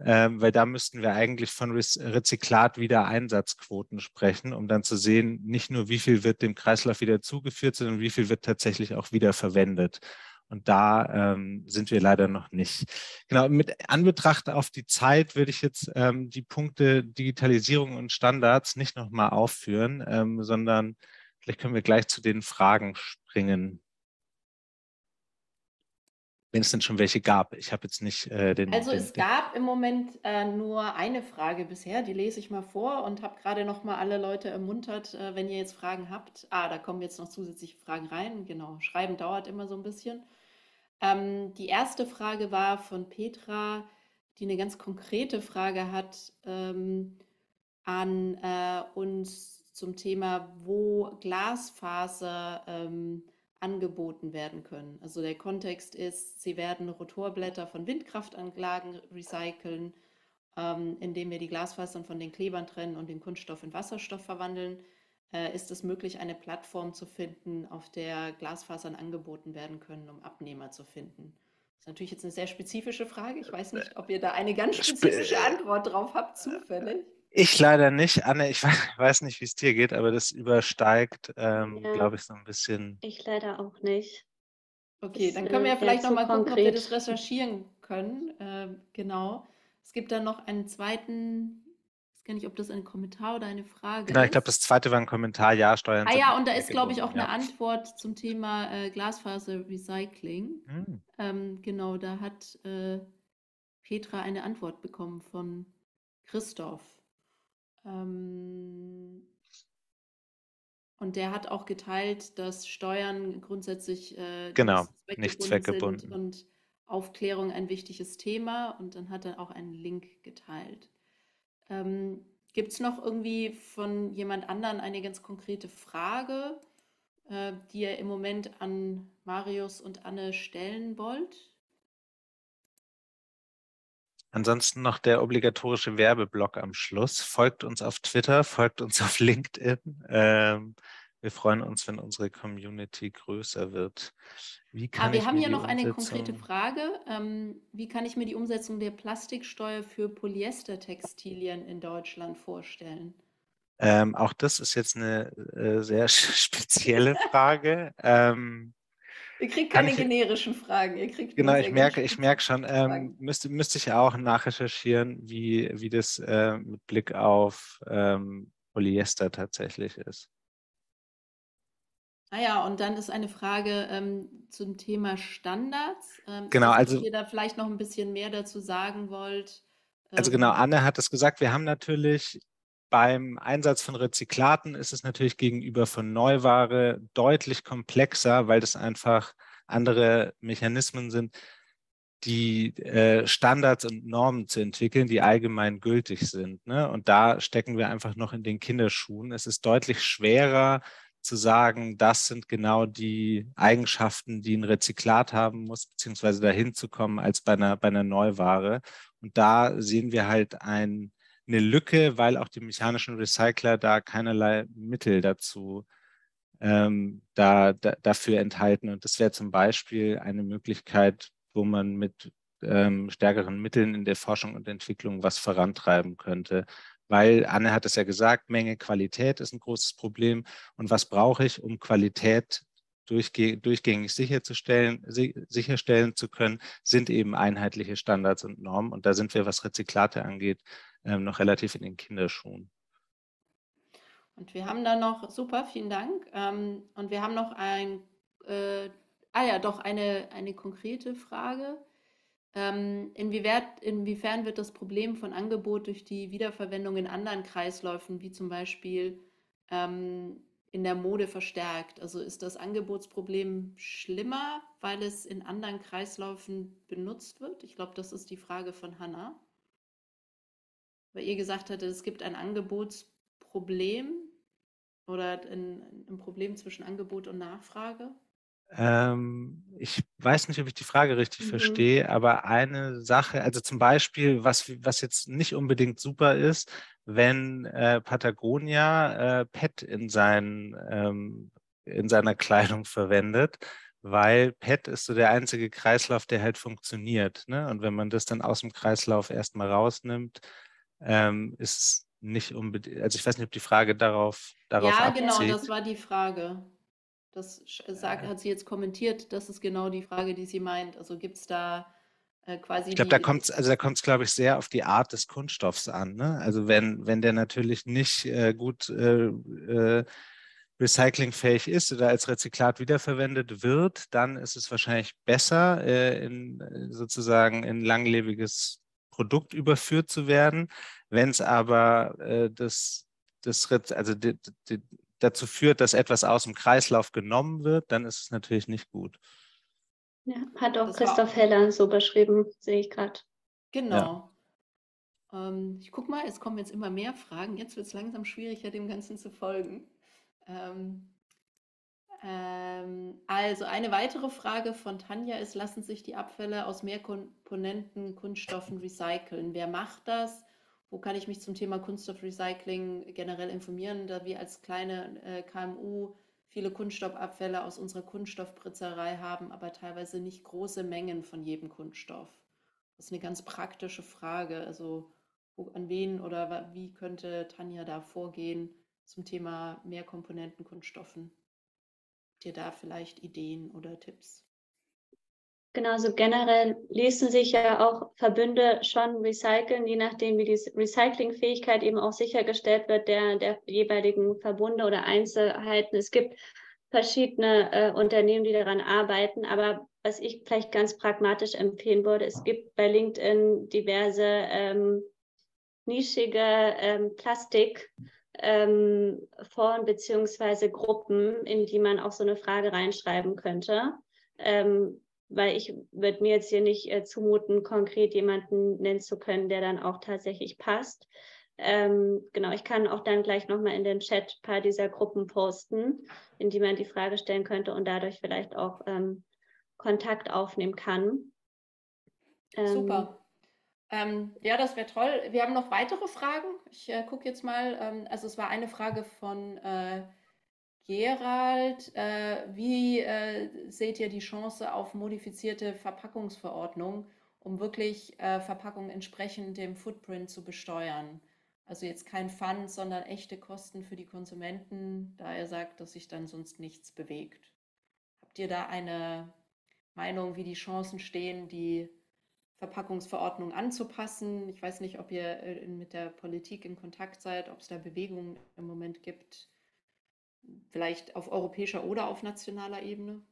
Ähm, weil da müssten wir eigentlich von Rezyklat wieder Einsatzquoten sprechen, um dann zu sehen, nicht nur wie viel wird dem Kreislauf wieder zugeführt, sondern wie viel wird tatsächlich auch wieder verwendet. Und da ähm, sind wir leider noch nicht. Genau, mit Anbetracht auf die Zeit würde ich jetzt ähm, die Punkte Digitalisierung und Standards nicht nochmal aufführen, ähm, sondern Vielleicht können wir gleich zu den Fragen springen. Wenn es denn schon welche gab. Ich habe jetzt nicht äh, den. Also den, es gab im Moment äh, nur eine Frage bisher, die lese ich mal vor und habe gerade noch mal alle Leute ermuntert, äh, wenn ihr jetzt Fragen habt. Ah, da kommen jetzt noch zusätzliche Fragen rein. Genau, Schreiben dauert immer so ein bisschen. Ähm, die erste Frage war von Petra, die eine ganz konkrete Frage hat ähm, an äh, uns zum Thema, wo Glasfaser ähm, angeboten werden können. Also der Kontext ist, sie werden Rotorblätter von Windkraftanlagen recyceln, ähm, indem wir die Glasfasern von den Klebern trennen und den Kunststoff in Wasserstoff verwandeln. äh, ist es möglich, eine Plattform zu finden, auf der Glasfasern angeboten werden können, um Abnehmer zu finden? Das ist natürlich jetzt eine sehr spezifische Frage. Ich weiß nicht, ob ihr da eine ganz spezifische Antwort drauf habt, zufällig. Ich leider nicht, Anne. [LAUGHS] Ich weiß nicht, wie es dir geht, aber das übersteigt, ähm, ja, glaube ich, so ein bisschen. Ich leider auch nicht. Okay, das, dann können wir ja vielleicht nochmal gucken, ob wir das recherchieren können. Äh, genau. Es gibt dann noch einen zweiten weiß gar nicht, ob das ein Kommentar oder eine Frage genau, ist. ich glaube, das zweite war ein Kommentar, ja, Steuern. Ah ja, und da ist, glaube ich, auch ja. eine Antwort zum Thema äh, Glasfaser-Recycling. Hm. Ähm, genau, da hat äh, Petra eine Antwort bekommen von Christoph. Ähm, und der hat auch geteilt, dass Steuern grundsätzlich äh, genau, nicht zweckgebunden und Aufklärung ein wichtiges Thema. Und dann hat er auch einen Link geteilt. Ähm, Gibt es noch irgendwie von jemand anderen eine ganz konkrete Frage, äh, die ihr im Moment an Marius und Anne stellen wollt? Ansonsten noch der obligatorische Werbeblock am Schluss. Folgt uns auf Twitter, folgt uns [LAUGHS] auf LinkedIn. Ähm, wir freuen uns, wenn unsere Community größer wird. Wie kann Aber wir haben hier noch eine konkrete Frage. Ähm, wie kann ich mir die Umsetzung der Plastiksteuer für Polyestertextilien in Deutschland vorstellen? Ähm, auch das ist jetzt eine äh, sehr [LAUGHS] spezielle Frage. ähm, Ihr kriegt keine ich, generischen Fragen. Ihr kriegt genau, ich merke, ich merke schon, ähm, müsste, müsste ich auch nachrecherchieren, wie, wie das äh, mit Blick auf ähm, Polyester tatsächlich ist. Ah ja, und dann ist eine Frage ähm, zum Thema Standards. Ähm, genau, weiß, also. Ob ihr da vielleicht noch ein bisschen mehr dazu sagen wollt. Also genau, ähm, Anne hat es gesagt, wir haben natürlich beim Einsatz von Rezyklaten ist es natürlich gegenüber von Neuware deutlich komplexer, weil das einfach andere Mechanismen sind, die äh, Standards und Normen zu entwickeln, die allgemein gültig sind. Ne? Und da stecken wir einfach noch in den Kinderschuhen. Es ist deutlich schwerer, zu sagen, das sind genau die Eigenschaften, die ein Rezyklat haben muss, beziehungsweise dahin zu kommen als bei einer, bei einer Neuware. Und da sehen wir halt ein, eine Lücke, weil auch die mechanischen Recycler da keinerlei Mittel dazu ähm, da, da, dafür enthalten. Und das wäre zum Beispiel eine Möglichkeit, wo man mit ähm, stärkeren Mitteln in der Forschung und Entwicklung was vorantreiben könnte weil Anne hat es ja gesagt, Menge, Qualität ist ein großes Problem. Und was brauche ich, um Qualität durchgängig sicherzustellen, sicherstellen zu können, sind eben einheitliche Standards und Normen. Und da sind wir, was Rezyklate angeht, ähm, noch relativ in den Kinderschuhen. Und wir haben da noch, super, vielen Dank. Ähm, und wir haben noch ein, äh, ah ja, doch eine, eine konkrete Frage. Ähm, inwieweit, inwiefern wird das Problem von Angebot durch die Wiederverwendung in anderen Kreisläufen, wie zum Beispiel ähm, in der Mode, verstärkt? Also ist das Angebotsproblem schlimmer, weil es in anderen Kreisläufen benutzt wird? Ich glaube, das ist die Frage von Hanna. Weil ihr gesagt hattet, es gibt ein Angebotsproblem oder ein, ein Problem zwischen Angebot und Nachfrage. Ähm, ich weiß nicht, ob ich die Frage richtig mhm. verstehe, aber eine Sache, also zum Beispiel, was, was jetzt nicht unbedingt super ist, wenn äh, Patagonia äh, PET in, sein, ähm, in seiner [LAUGHS] Kleidung verwendet, weil PET ist so der einzige Kreislauf, der halt funktioniert. Ne? Und wenn man das dann aus dem Kreislauf erstmal rausnimmt, ähm, ist es nicht unbedingt, also ich weiß nicht, ob die Frage darauf, darauf Ja, abzieht. genau, das war die Frage. Das sagt, hat sie jetzt kommentiert. Das ist genau die Frage, die sie meint. Also gibt es da äh, quasi. Ich glaube, da kommt es, also da kommt es, glaube ich, sehr auf die Art des Kunststoffs an. Ne? Also wenn, wenn der natürlich nicht äh, gut äh, äh, recyclingfähig ist oder als Rezyklat wiederverwendet wird, dann ist es wahrscheinlich besser, äh, in sozusagen in langlebiges Produkt überführt zu werden. Wenn es aber äh, das, das also die, die, dazu führt, dass etwas aus dem Kreislauf genommen wird, dann ist es natürlich nicht gut. Ja, hat auch das Christoph Heller so beschrieben, sehe ich gerade. Genau. Ja. Ähm, ich gucke mal, es kommen jetzt immer mehr Fragen. Jetzt wird es langsam schwieriger, dem Ganzen zu folgen. Ähm, ähm, also eine weitere Frage von Tanja ist, lassen sich die Abfälle aus Mehrkomponenten Kunststoffen recyceln? Wer macht das wo kann ich mich zum Thema Kunststoffrecycling generell informieren, da wir als kleine äh, KMU viele Kunststoffabfälle aus unserer Kunststoffbritzerei haben, aber teilweise nicht große Mengen von jedem Kunststoff. Das ist eine ganz praktische Frage. Also wo, an wen oder wie könnte Tanja da vorgehen zum Thema Mehrkomponentenkunststoffen? Habt da vielleicht Ideen oder Tipps? Genau, so generell ließen sich ja auch Verbünde schon recyceln, je nachdem, wie die Recyclingfähigkeit eben auch sichergestellt wird der, der jeweiligen Verbunde oder Einzelheiten. Es gibt verschiedene äh, Unternehmen, die daran arbeiten, aber was ich vielleicht ganz pragmatisch empfehlen würde, es gibt bei LinkedIn diverse ähm, nischige ähm, Plastik. Ähm, Foren beziehungsweise Gruppen, in die man auch so eine Frage reinschreiben könnte. Ähm, weil ich würde mir jetzt hier nicht äh, zumuten, konkret jemanden nennen zu können, der dann auch tatsächlich passt. Ähm, genau, ich kann auch dann gleich nochmal in den Chat ein paar dieser Gruppen posten, in die man die Frage stellen könnte und dadurch vielleicht auch ähm, Kontakt aufnehmen kann. Ähm, Super. Ähm, ja, das wäre toll. Wir haben noch weitere Fragen. Ich äh, gucke jetzt mal. Ähm, also es war eine Frage von äh, Gerald, äh, wie äh, seht ihr die Chance auf modifizierte Verpackungsverordnung, um wirklich äh, Verpackungen entsprechend dem Footprint zu besteuern? Also jetzt kein Pfand, sondern echte Kosten für die Konsumenten, da er sagt, dass sich dann sonst nichts bewegt. Habt ihr da eine Meinung, wie die Chancen stehen, die Verpackungsverordnung anzupassen? Ich weiß nicht, ob ihr äh, mit der Politik in Kontakt seid, ob es da Bewegungen im Moment gibt vielleicht auf europäischer oder auf nationaler Ebene?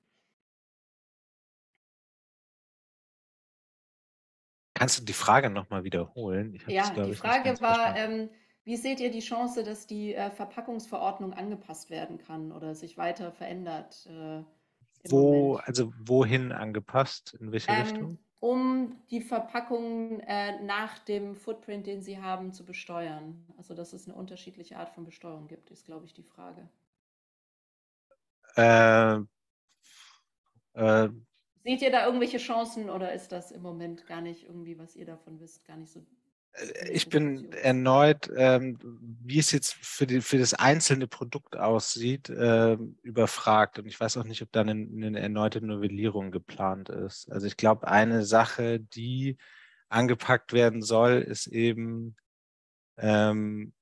Kannst du die Frage nochmal wiederholen? ja, die Frage war, ähm, wie seht ihr die Chance, dass die äh, Verpackungsverordnung angepasst werden kann oder sich weiter verändert? Äh, Wo, also wohin angepasst? In welche ähm, Richtung? Um die Verpackungen äh, nach dem Footprint, den sie haben, zu besteuern. Also dass es eine unterschiedliche Art von Besteuerung gibt, ist, glaube ich, die Frage. Äh, äh, Seht ihr da irgendwelche Chancen oder ist das im Moment gar nicht irgendwie, was ihr davon wisst, gar nicht so? Ich bin erneut, ähm, wie es jetzt für, die, für das einzelne Produkt aussieht, äh, überfragt. Und ich weiß auch nicht, ob da eine, eine erneute Novellierung geplant ist. Also ich glaube, eine Sache, die angepackt werden soll, ist eben ähm,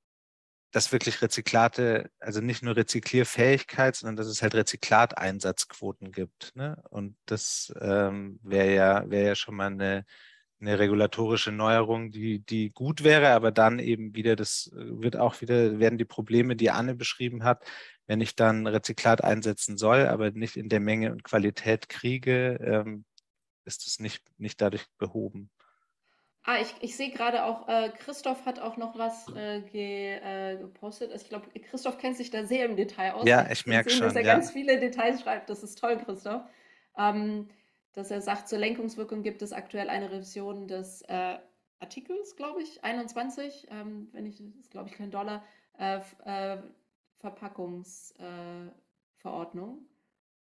dass wirklich Rezyklate, also nicht nur Rezyklierfähigkeit, sondern dass es halt Rezyklateinsatzquoten gibt. Ne? Und das ähm, wäre ja, wäre ja schon mal eine, eine regulatorische Neuerung, die, die gut wäre, aber dann eben wieder, das wird auch wieder, werden die Probleme, die Anne beschrieben hat, wenn ich dann Rezyklat einsetzen soll, aber nicht in der Menge und Qualität kriege, ähm, ist das nicht, nicht dadurch behoben. Ah, ich, ich sehe gerade auch, äh, Christoph hat auch noch was äh, ge, äh, gepostet. Also ich glaube, Christoph kennt sich da sehr im Detail aus. Ja, ich merke schon. Dass er ja. ganz viele Details schreibt. Das ist toll, Christoph. Ähm, dass er sagt, zur Lenkungswirkung gibt es aktuell eine Revision des äh, Artikels, glaube ich, 21, ähm, wenn ich, das ist glaube ich kein Dollar, äh, äh, Verpackungsverordnung.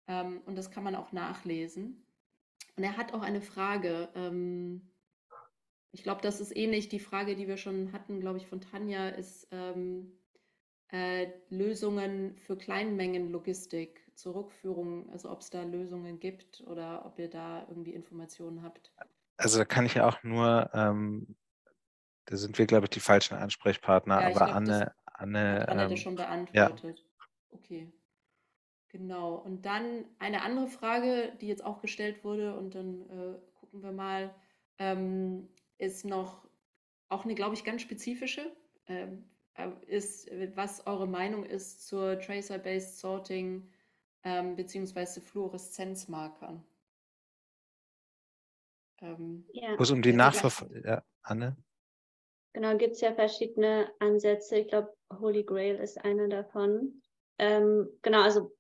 Ähm, und das kann man auch nachlesen. Und er hat auch eine Frage. Ähm, ich glaube, das ist ähnlich. Die Frage, die wir schon hatten, glaube ich, von Tanja, ist ähm, äh, Lösungen für Kleinmengenlogistik zur Rückführung, also ob es da Lösungen gibt oder ob ihr da irgendwie Informationen habt. Also da kann ich ja auch nur, ähm, da sind wir, glaube ich, die falschen Ansprechpartner, ja, aber glaub, Anne, Anne. Hat Anne ähm, das schon beantwortet. Ja. Okay. Genau. Und dann eine andere Frage, die jetzt auch gestellt wurde, und dann äh, gucken wir mal. Ähm, ist noch auch eine, glaube ich, ganz spezifische. Ähm, äh, ist, was eure Meinung ist zur Tracer-Based Sorting ähm, beziehungsweise Fluoreszenzmarkern. Ähm, ja. Wo es um die Nachverfolgung, ja, Anne? Genau, gibt es ja verschiedene Ansätze. Ich glaube, Holy Grail ist einer davon. Ähm, genau, also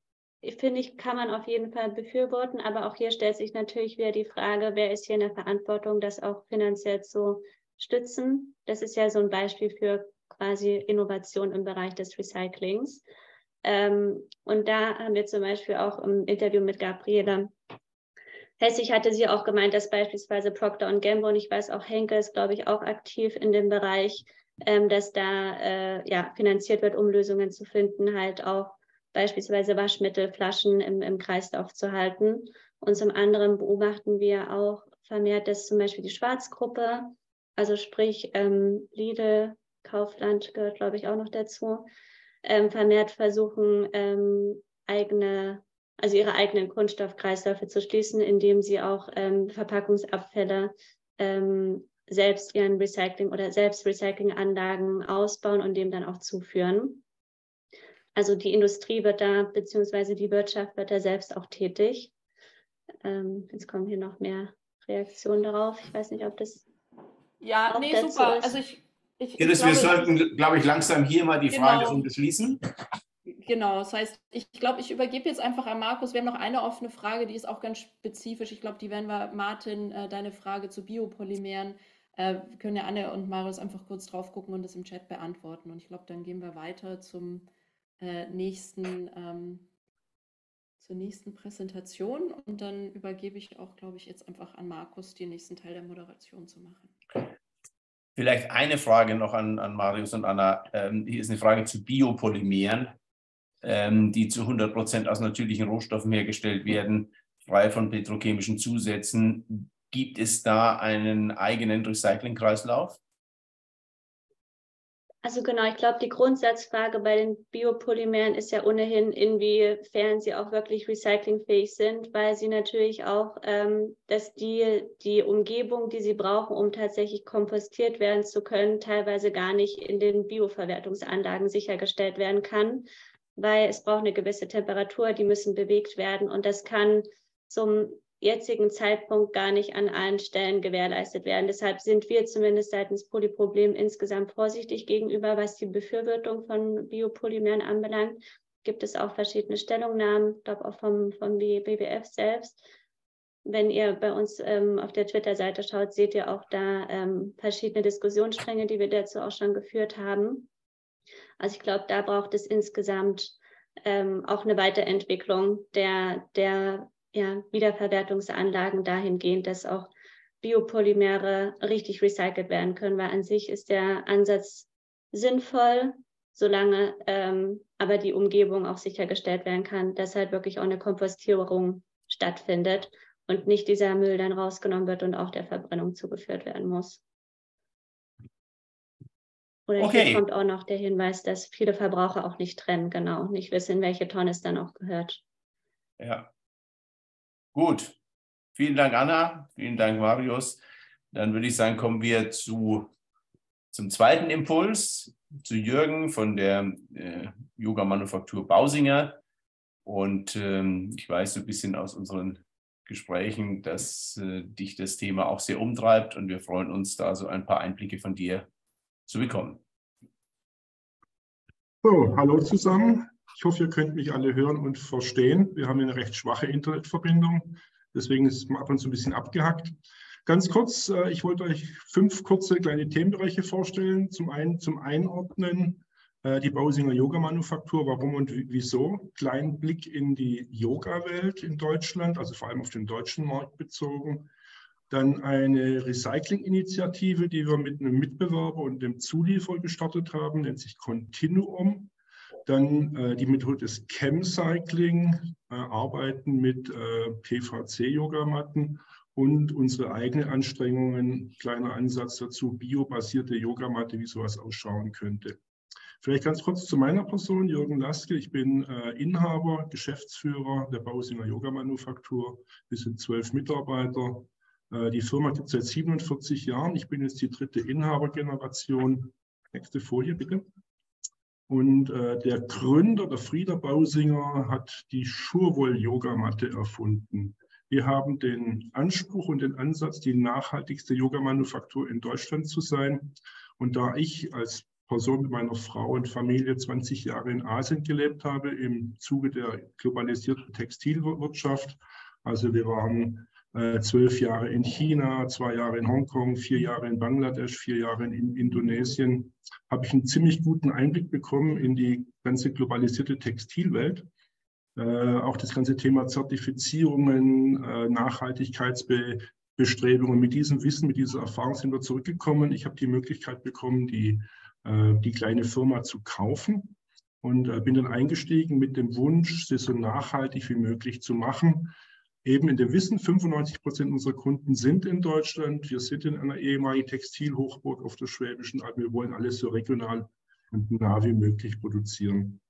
finde ich, kann man auf jeden Fall befürworten, aber auch hier stellt sich natürlich wieder die Frage, wer ist hier in der Verantwortung, das auch finanziell zu stützen. Das ist ja so ein Beispiel für quasi Innovation im Bereich des Recyclings. Ähm, und da haben wir zum Beispiel auch im Interview mit Gabriele Hessig hatte sie auch gemeint, dass beispielsweise Procter Gamble und ich weiß auch Henkel ist, glaube ich, auch aktiv in dem Bereich, ähm, dass da äh, ja, finanziert wird, um Lösungen zu finden, halt auch beispielsweise Waschmittelflaschen im, im Kreislauf zu halten. Und zum anderen beobachten wir auch vermehrt, dass zum Beispiel die Schwarzgruppe, also sprich ähm, Lidl, Kaufland gehört, glaube ich, auch noch dazu, ähm, vermehrt versuchen, ähm, eigene, also ihre eigenen Kunststoffkreisläufe zu schließen, indem sie auch ähm, Verpackungsabfälle ähm, selbst ihren Recycling oder selbst Recyclinganlagen ausbauen und dem dann auch zuführen. Also die Industrie wird da, beziehungsweise die Wirtschaft wird da selbst auch tätig. Ähm, jetzt kommen hier noch mehr Reaktionen darauf. Ich weiß nicht, ob das. Ja, nee, super. Also ich, ich, glaube, wir sollten, glaube ich, langsam hier mal die genau. Frage schließen. Genau, das heißt, ich glaube, ich übergebe jetzt einfach an Markus. Wir haben noch eine offene Frage, die ist auch ganz spezifisch. Ich glaube, die werden wir, Martin, äh, deine Frage zu Biopolymeren, äh, können ja Anne und Marius einfach kurz drauf gucken und das im Chat beantworten. Und ich glaube, dann gehen wir weiter zum äh, nächsten, ähm, zur nächsten Präsentation und dann übergebe ich auch, glaube ich, jetzt einfach an Markus, den nächsten Teil der Moderation zu machen. Vielleicht eine Frage noch an, an Marius und Anna. Ähm, hier ist eine Frage zu Biopolymeren, ähm, die zu 100 Prozent aus natürlichen Rohstoffen hergestellt werden, frei von petrochemischen Zusätzen. Gibt es da einen eigenen Recyclingkreislauf? Also genau, ich glaube, die Grundsatzfrage bei den Biopolymeren ist ja ohnehin, inwiefern sie auch wirklich recyclingfähig sind, weil sie natürlich auch, ähm, dass die, die Umgebung, die sie brauchen, um tatsächlich kompostiert werden zu können, teilweise gar nicht in den Bioverwertungsanlagen sichergestellt werden kann, weil es braucht eine gewisse Temperatur, die müssen bewegt werden und das kann zum jetzigen Zeitpunkt gar nicht an allen Stellen gewährleistet werden. Deshalb sind wir zumindest seitens Polyproblem insgesamt vorsichtig gegenüber, was die Befürwortung von Biopolymeren anbelangt. Gibt es auch verschiedene Stellungnahmen, ich glaube auch vom, vom BBF selbst. Wenn ihr bei uns ähm, auf der Twitter-Seite schaut, seht ihr auch da ähm, verschiedene Diskussionsstränge, die wir dazu auch schon geführt haben. Also ich glaube, da braucht es insgesamt ähm, auch eine Weiterentwicklung der, der ja, Wiederverwertungsanlagen dahingehend, dass auch Biopolymere richtig recycelt werden können, weil an sich ist der Ansatz sinnvoll, solange ähm, aber die Umgebung auch sichergestellt werden kann, dass halt wirklich auch eine Kompostierung stattfindet und nicht dieser Müll dann rausgenommen wird und auch der Verbrennung zugeführt werden muss. Oder okay. hier kommt auch noch der Hinweis, dass viele Verbraucher auch nicht trennen, genau, nicht wissen, in welche Tonne es dann auch gehört. Ja, Gut, vielen Dank, Anna. Vielen Dank, Marius. Dann würde ich sagen, kommen wir zu, zum zweiten Impuls, zu Jürgen von der äh, Yoga-Manufaktur Bausinger. Und ähm, ich weiß so ein bisschen aus unseren Gesprächen, dass äh, dich das Thema auch sehr umtreibt und wir freuen uns, da so ein paar Einblicke von dir zu bekommen. So, hallo zusammen. Ich hoffe, ihr könnt mich alle hören und verstehen. Wir haben eine recht schwache Internetverbindung, deswegen ist es ab und zu ein bisschen abgehackt. Ganz kurz, äh, ich wollte euch fünf kurze kleine Themenbereiche vorstellen. Zum einen zum Einordnen äh, die Bausinger Yoga Manufaktur, warum und wieso. Kleinen Blick in die Yoga-Welt in Deutschland, also vor allem auf den deutschen Markt bezogen. Dann eine Recycling-Initiative, die wir mit einem Mitbewerber und dem Zulieferer gestartet haben, nennt sich Continuum. Dann äh, die Methode des Chemcycling, äh, arbeiten mit äh, PVC-Yogamatten und unsere eigenen Anstrengungen, kleiner Ansatz dazu, biobasierte Yogamatte, wie sowas ausschauen könnte. Vielleicht ganz kurz zu meiner Person, Jürgen Laske. Ich bin äh, Inhaber, Geschäftsführer der Bausinger Yoga-Manufaktur. Wir sind zwölf Mitarbeiter. Äh, die Firma gibt es seit 47 Jahren. Ich bin jetzt die dritte Inhabergeneration. Nächste Folie bitte. Und äh, der Gründer, der Frieder Bausinger, hat die Schurwoll-Yogamatte erfunden. Wir haben den Anspruch und den Ansatz, die nachhaltigste Yogamanufaktur in Deutschland zu sein. Und da ich als Person mit meiner Frau und Familie 20 Jahre in Asien gelebt habe, im Zuge der globalisierten Textilwirtschaft, also wir waren zwölf Jahre in China, zwei Jahre in Hongkong, vier Jahre in Bangladesch, vier Jahre in Indonesien, habe ich einen ziemlich guten Einblick bekommen in die ganze globalisierte Textilwelt. Äh, auch das ganze Thema Zertifizierungen, äh, Nachhaltigkeitsbestrebungen. Mit diesem Wissen, mit dieser Erfahrung sind wir zurückgekommen. Ich habe die Möglichkeit bekommen, die äh, die kleine Firma zu kaufen und äh, bin dann eingestiegen mit dem Wunsch, sie so nachhaltig wie möglich zu machen. Eben in dem Wissen, 95 Prozent unserer Kunden sind in Deutschland. Wir sind in einer ehemaligen Textilhochburg auf der Schwäbischen Alb. Wir wollen alles so regional und nah wie möglich produzieren.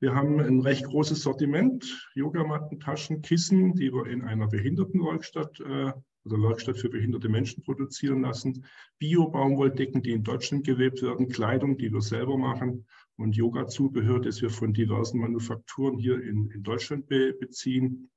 Wir haben ein recht großes Sortiment, Yogamatten, Taschen, Kissen, die wir in einer Behindertenwerkstatt äh, oder Werkstatt für behinderte Menschen produzieren lassen, Bio-Baumwolldecken, die in Deutschland gewebt werden, Kleidung, die wir selber machen und Yoga-Zubehör, das wir von diversen Manufakturen hier in, in Deutschland be beziehen.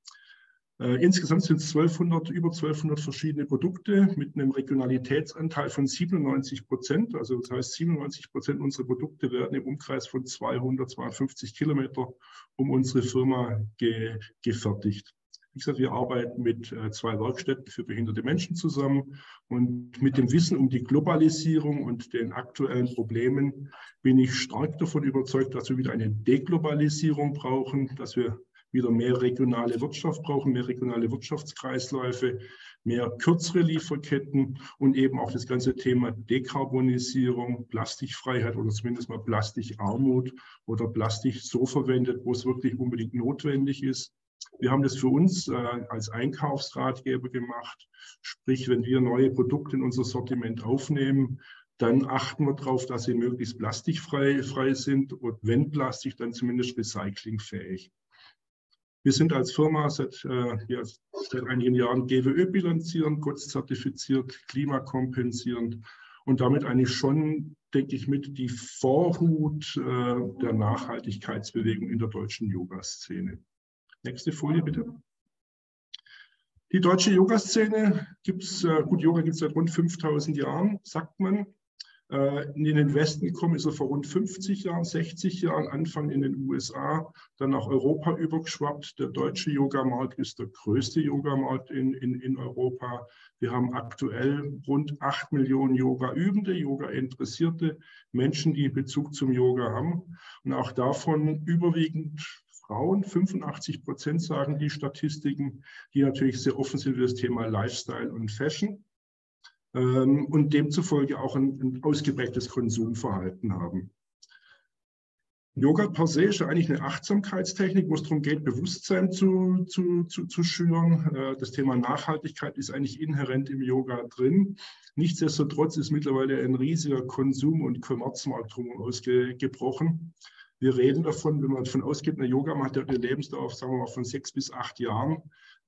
Äh, insgesamt sind es 1200, über 1200 verschiedene Produkte mit einem Regionalitätsanteil von 97 Prozent. Also das heißt, 97 Prozent unserer Produkte werden im Umkreis von 200, 250 Kilometer um unsere Firma ge gefertigt. Wie gesagt, wir arbeiten mit äh, zwei Werkstätten für behinderte Menschen zusammen und mit dem Wissen um die Globalisierung und den aktuellen Problemen bin ich stark davon überzeugt, dass wir wieder eine Deglobalisierung brauchen, dass wir wieder mehr regionale Wirtschaft brauchen, mehr regionale Wirtschaftskreisläufe, mehr kürzere Lieferketten und eben auch das ganze Thema Dekarbonisierung, Plastikfreiheit oder zumindest mal Plastikarmut oder Plastik so verwendet, wo es wirklich unbedingt notwendig ist. Wir haben das für uns äh, als Einkaufsratgeber gemacht. Sprich, wenn wir neue Produkte in unser Sortiment aufnehmen, dann achten wir darauf, dass sie möglichst plastikfrei frei sind und wenn Plastik, dann zumindest recyclingfähig. Wir sind als Firma seit, äh, ja, seit einigen Jahren GWÖ bilanzierend, GOTS zertifiziert, klimakompensierend und damit eigentlich schon, denke ich, mit die Vorhut äh, der Nachhaltigkeitsbewegung in der deutschen Yoga-Szene. Nächste Folie bitte. Die deutsche Yoga-Szene gibt es, äh, gut, Yoga gibt es seit rund 5000 Jahren, sagt man. Äh, in den Westen gekommen ist er vor rund 50 Jahren, 60 Jahren, Anfang in den USA, dann nach Europa übergeschwappt. Der deutsche Yogamarkt ist der größte Yogamarkt in, in, in Europa. Wir haben aktuell rund 8 Millionen Yoga-Übende, Yoga-Interessierte Menschen, die Bezug zum Yoga haben. Und auch davon überwiegend Frauen, 85 Prozent sagen die Statistiken, die natürlich sehr offen sind für das Thema Lifestyle und Fashion ähm, und demzufolge auch ein, ein ausgeprägtes Konsumverhalten haben. Yoga per se ist ja eigentlich eine Achtsamkeitstechnik, wo es darum geht, Bewusstsein zu, zu, zu, zu schüren. Äh, das Thema Nachhaltigkeit ist eigentlich inhärent im Yoga drin. Nichtsdestotrotz ist mittlerweile ein riesiger Konsum- und Kommerzmarkt drum ausgebrochen. Wir reden davon, wenn man davon ausgeht, eine Yogamatte hat eine Lebensdauer, sagen wir mal, von sechs bis acht Jahren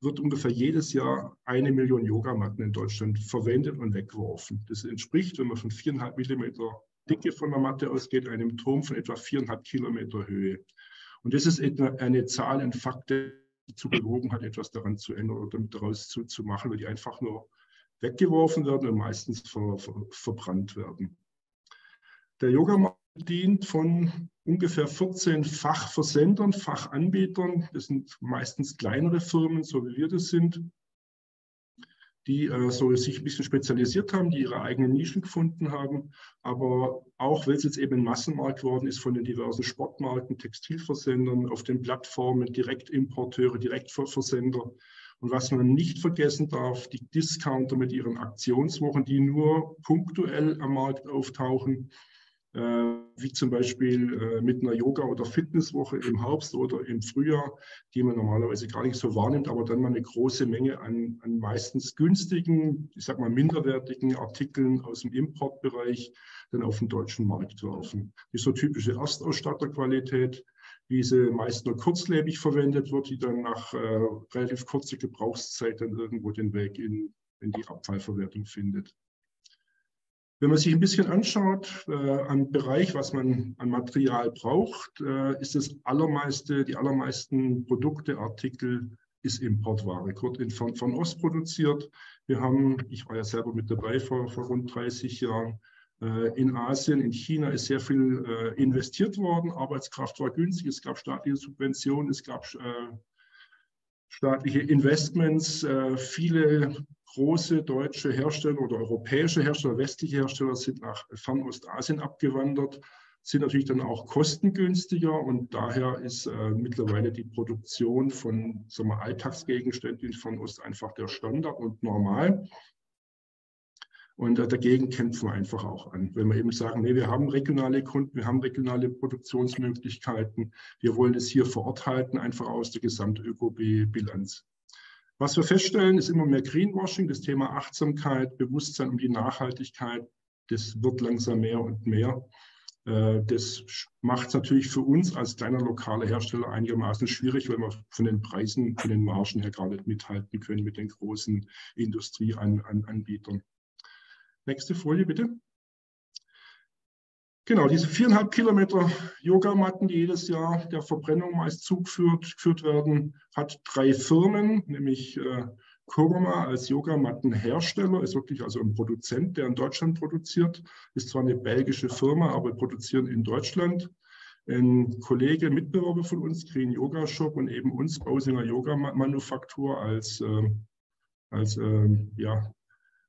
wird ungefähr jedes Jahr eine Million Yogamatten in Deutschland verwendet und weggeworfen. Das entspricht, wenn man von viereinhalb Millimeter Dicke von der Matte ausgeht, einem Turm von etwa viereinhalb Kilometer Höhe. Und das ist eine Zahl, ein Fakt, der zu bewogen hat, etwas daran zu ändern oder daraus zu, zu machen, weil die einfach nur weggeworfen werden und meistens ver, ver, verbrannt werden. Der Yogamarkt dient von ungefähr 14 Fachversendern, Fachanbietern. Das sind meistens kleinere Firmen, so wie wir das sind, die äh, so sich ein bisschen spezialisiert haben, die ihre eigenen Nischen gefunden haben. Aber auch, weil es jetzt eben ein Massenmarkt geworden ist von den diversen Sportmarken, Textilversendern, auf den Plattformen, Direktimporteure, Direktversender. Und was man nicht vergessen darf, die Discounter mit ihren Aktionswochen, die nur punktuell am Markt auftauchen, wie zum Beispiel äh, mit einer Yoga- oder Fitnesswoche im Herbst oder im Frühjahr, die man normalerweise gar nicht so wahrnimmt, aber dann mal eine große Menge an, an meistens günstigen, ich sag mal minderwertigen Artikeln aus dem Importbereich dann auf den deutschen Markt werfen. Die so typische Erstausstatterqualität, wie sie meist nur kurzlebig verwendet wird, die dann nach äh, relativ kurzer Gebrauchszeit dann irgendwo den Weg in, in die Abfallverwertung findet. Wenn man sich ein bisschen anschaut äh, am Bereich, was man an Material braucht, äh, ist das allermeiste, die allermeisten Produkte, Artikel ist Importware, kurz in von, von Ost produziert. Wir haben, ich war ja selber mit dabei vor, vor rund 30 Jahren, äh, in Asien, in China ist sehr viel äh, investiert worden. Arbeitskraft war günstig, es gab staatliche Subventionen, es gab äh, staatliche Investments. Äh, viele große deutsche Hersteller oder europäische Hersteller, westliche Hersteller sind nach Fernostasien abgewandert, sind natürlich dann auch kostengünstiger und daher ist äh, mittlerweile die Produktion von wir, Alltagsgegenständen in Fernost einfach der Standard und normal. Und äh, dagegen kämpfen wir einfach auch an, wenn wir eben sagen, nee, wir haben regionale Kunden, wir haben regionale Produktionsmöglichkeiten, wir wollen es hier vor Ort halten, einfach aus der Gesamtökobilanz. Was wir feststellen, ist immer mehr Greenwashing, das Thema Achtsamkeit, Bewusstsein um die Nachhaltigkeit, das wird langsam mehr und mehr. Äh, das macht es natürlich für uns als kleiner lokaler Hersteller einigermaßen schwierig, weil wir von den Preisen, von den Margen her gar nicht mithalten können mit den großen Industrieanbietern. Nächste Folie bitte. Genau, diese viereinhalb Kilometer Yogamatten, die jedes Jahr der Verbrennung meist zugeführt werden, hat drei Firmen, nämlich äh, Kurma als Yogamattenhersteller, ist wirklich also ein Produzent, der in Deutschland produziert, ist zwar eine belgische Firma, aber produzieren in Deutschland. Ein Kollege, Mitbewerber von uns, Green Yoga Shop und eben uns, Bausinger Yoga Manufaktur als, äh, als äh, ja,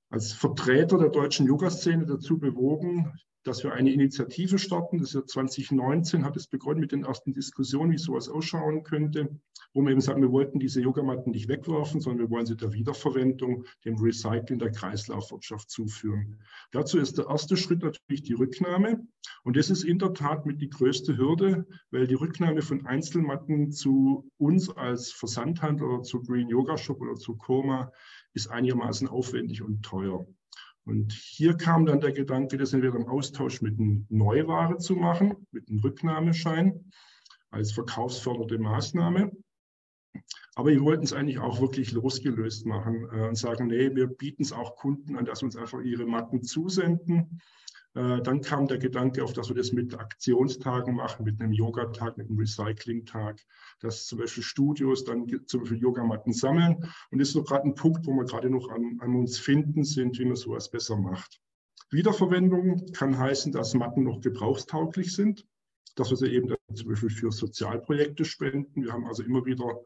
als Vertreter der deutschen Yoga-Szene dazu bewogen, dass wir eine Initiative starten. Das ist ja 2019 hat es begonnen mit den ersten Diskussionen, wie sowas ausschauen könnte, wo wir eben sagen, wir wollten diese Yogamatten nicht wegwerfen, sondern wir wollen sie der Wiederverwendung, dem Recycling der Kreislaufwirtschaft zuführen. Dazu ist der erste Schritt natürlich die Rücknahme. Und das ist in der Tat mit die größte Hürde, weil die Rücknahme von Einzelmatten zu uns als Versandhandel oder zu Green Yoga Shop oder zu Koma ist einigermaßen aufwendig und teuer. Und hier kam dann der Gedanke, das entweder im Austausch mit Neuware zu machen, mit einem Rücknahmeschein als verkaufsförderte Maßnahme. Aber wir wollten es eigentlich auch wirklich losgelöst machen äh, und sagen, nee, wir bieten es auch Kunden an, dass uns einfach ihre Matten zusenden dann kam der Gedanke auf, dass wir das mit Aktionstagen machen, mit einem Yogatag, mit einem Recyclingtag, dass zum Beispiel Studios dann zum Beispiel Yogamatten sammeln. Und das ist so gerade ein Punkt, wo wir gerade noch an, an uns finden sind, wie man sowas besser macht. Wiederverwendung kann heißen, dass Matten noch gebrauchstauglich sind, dass wir sie eben zum Beispiel für Sozialprojekte spenden. Wir haben also immer wieder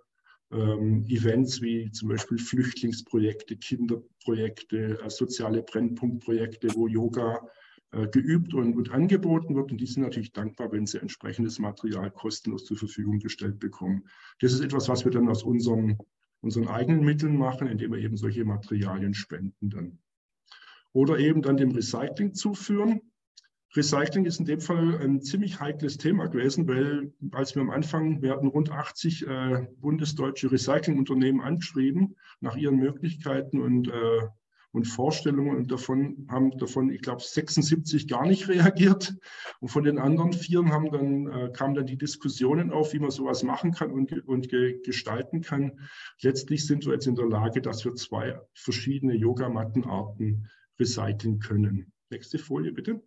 ähm, Events wie zum Beispiel Flüchtlingsprojekte, Kinderprojekte, äh, soziale Brennpunktprojekte, wo Yoga äh, geübt und, und, angeboten wird. Und die sind natürlich dankbar, wenn sie entsprechendes Material kostenlos zur Verfügung gestellt bekommen. Das ist etwas, was wir dann aus unseren, unseren eigenen Mitteln machen, indem wir eben solche Materialien spenden dann. Oder eben dann dem Recycling zuführen. Recycling ist in dem Fall ein ziemlich heikles Thema gewesen, weil als wir am Anfang, wir hatten rund 80 äh, bundesdeutsche Recyclingunternehmen angeschrieben nach ihren Möglichkeiten und äh, und Vorstellungen und davon haben davon, ich glaube, 76 gar nicht reagiert. Und von den anderen vier haben dann, äh, kamen dann die Diskussionen auf, wie man sowas machen kann und, und ge gestalten kann. Letztlich sind wir jetzt in der Lage, dass wir zwei verschiedene Yogamattenarten recyceln können. Nächste Folie bitte.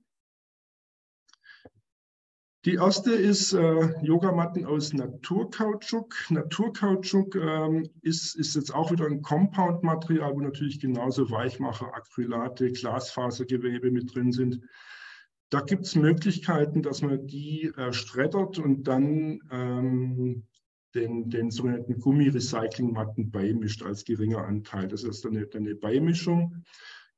Die erste ist äh, Yogamatten aus Naturkautschuk. Naturkautschuk ähm, ist, ist jetzt auch wieder ein Compound-Material, wo natürlich genauso Weichmacher, Acrylate, Glasfasergewebe mit drin sind. Da gibt es Möglichkeiten, dass man die äh, streddert und dann ähm, den, den sogenannten Gummirecyclingmatten beimischt als geringer Anteil. Das ist eine, eine Beimischung.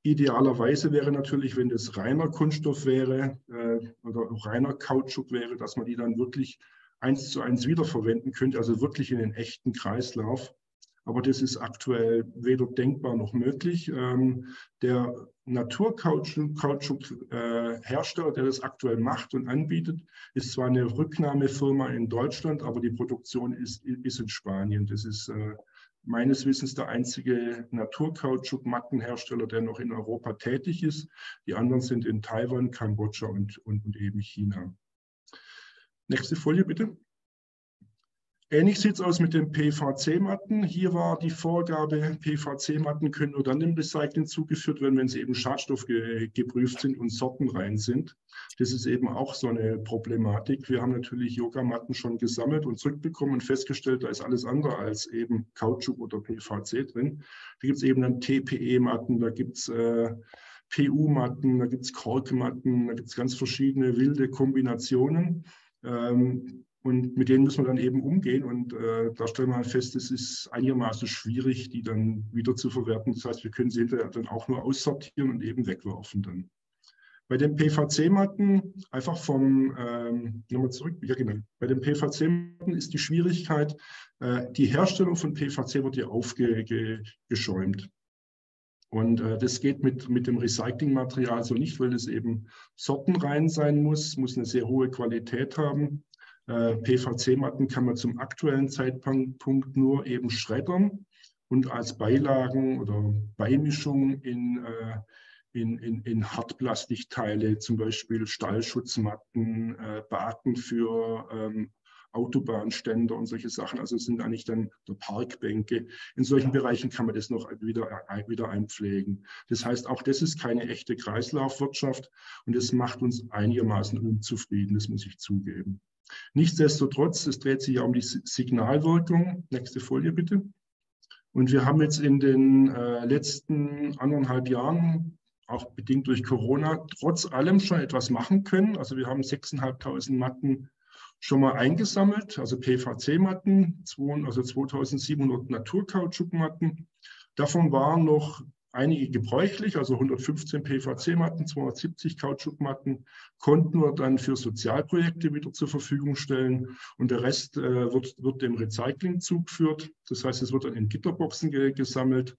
Idealerweise wäre natürlich, wenn das reiner Kunststoff wäre äh, oder reiner Kautschuk wäre, dass man die dann wirklich eins zu eins wiederverwenden könnte, also wirklich in den echten Kreislauf. Aber das ist aktuell weder denkbar noch möglich. Ähm, der Naturkautschuk-Hersteller, äh, der das aktuell macht und anbietet, ist zwar eine Rücknahmefirma in Deutschland, aber die Produktion ist, ist in Spanien. Das ist äh, meines Wissens der einzige Naturkautschuk-Mattenhersteller, der noch in Europa tätig ist. Die anderen sind in Taiwan, Kambodscha und, und, und eben China. Nächste Folie bitte. Ähnlich sieht es aus mit den PVC-Matten. Hier war die Vorgabe, PVC-Matten können nur dann im Recycling zugeführt werden, wenn sie eben schadstoffgeprüft sind und sortenrein sind. Das ist eben auch so eine Problematik. Wir haben natürlich Yogamatten schon gesammelt und zurückbekommen und festgestellt, da ist alles andere als eben Kautschuk oder PVC drin. Da gibt es eben dann TPE-Matten, da gibt es äh, PU-Matten, da gibt es Korkmatten, da gibt es ganz verschiedene wilde Kombinationen. Ähm, und mit denen muss man dann eben umgehen. Und äh, da stellen wir fest, es ist einigermaßen schwierig, die dann wieder zu verwerten. Das heißt, wir können sie hinterher dann auch nur aussortieren und eben wegwerfen dann. Bei den PVC-Matten, einfach vom, ähm, nochmal zurück, ja genau, bei den PVC-Matten ist die Schwierigkeit, äh, die Herstellung von PVC wird ja aufgeschäumt. Und äh, das geht mit, mit dem Recyclingmaterial so nicht, weil es eben sortenrein sein muss, muss eine sehr hohe Qualität haben. Äh, PVC-Matten kann man zum aktuellen Zeitpunkt nur eben schreddern und als Beilagen oder Beimischung in, äh, in, in, in Hartplastikteile, zum Beispiel Stallschutzmatten, äh, Baten für ähm, Autobahnständer und solche Sachen. Also es sind eigentlich dann Parkbänke. In solchen Bereichen kann man das noch wieder, wieder einpflegen. Das heißt, auch das ist keine echte Kreislaufwirtschaft und das macht uns einigermaßen unzufrieden, das muss ich zugeben. Nichtsdestotrotz, es dreht sich ja um die Signalwirkung. Nächste Folie bitte. Und wir haben jetzt in den äh, letzten anderthalb Jahren, auch bedingt durch Corona, trotz allem schon etwas machen können. Also wir haben 6.500 Matten schon mal eingesammelt, also PVC-Matten, also 2700 Naturkautschukmatten. Davon waren noch einige gebräuchlich, also 115 PVC-Matten, 270 Kautschukmatten, konnten wir dann für Sozialprojekte wieder zur Verfügung stellen und der Rest äh, wird, wird dem Recycling zugeführt. Das heißt, es wird dann in Gitterboxen ge gesammelt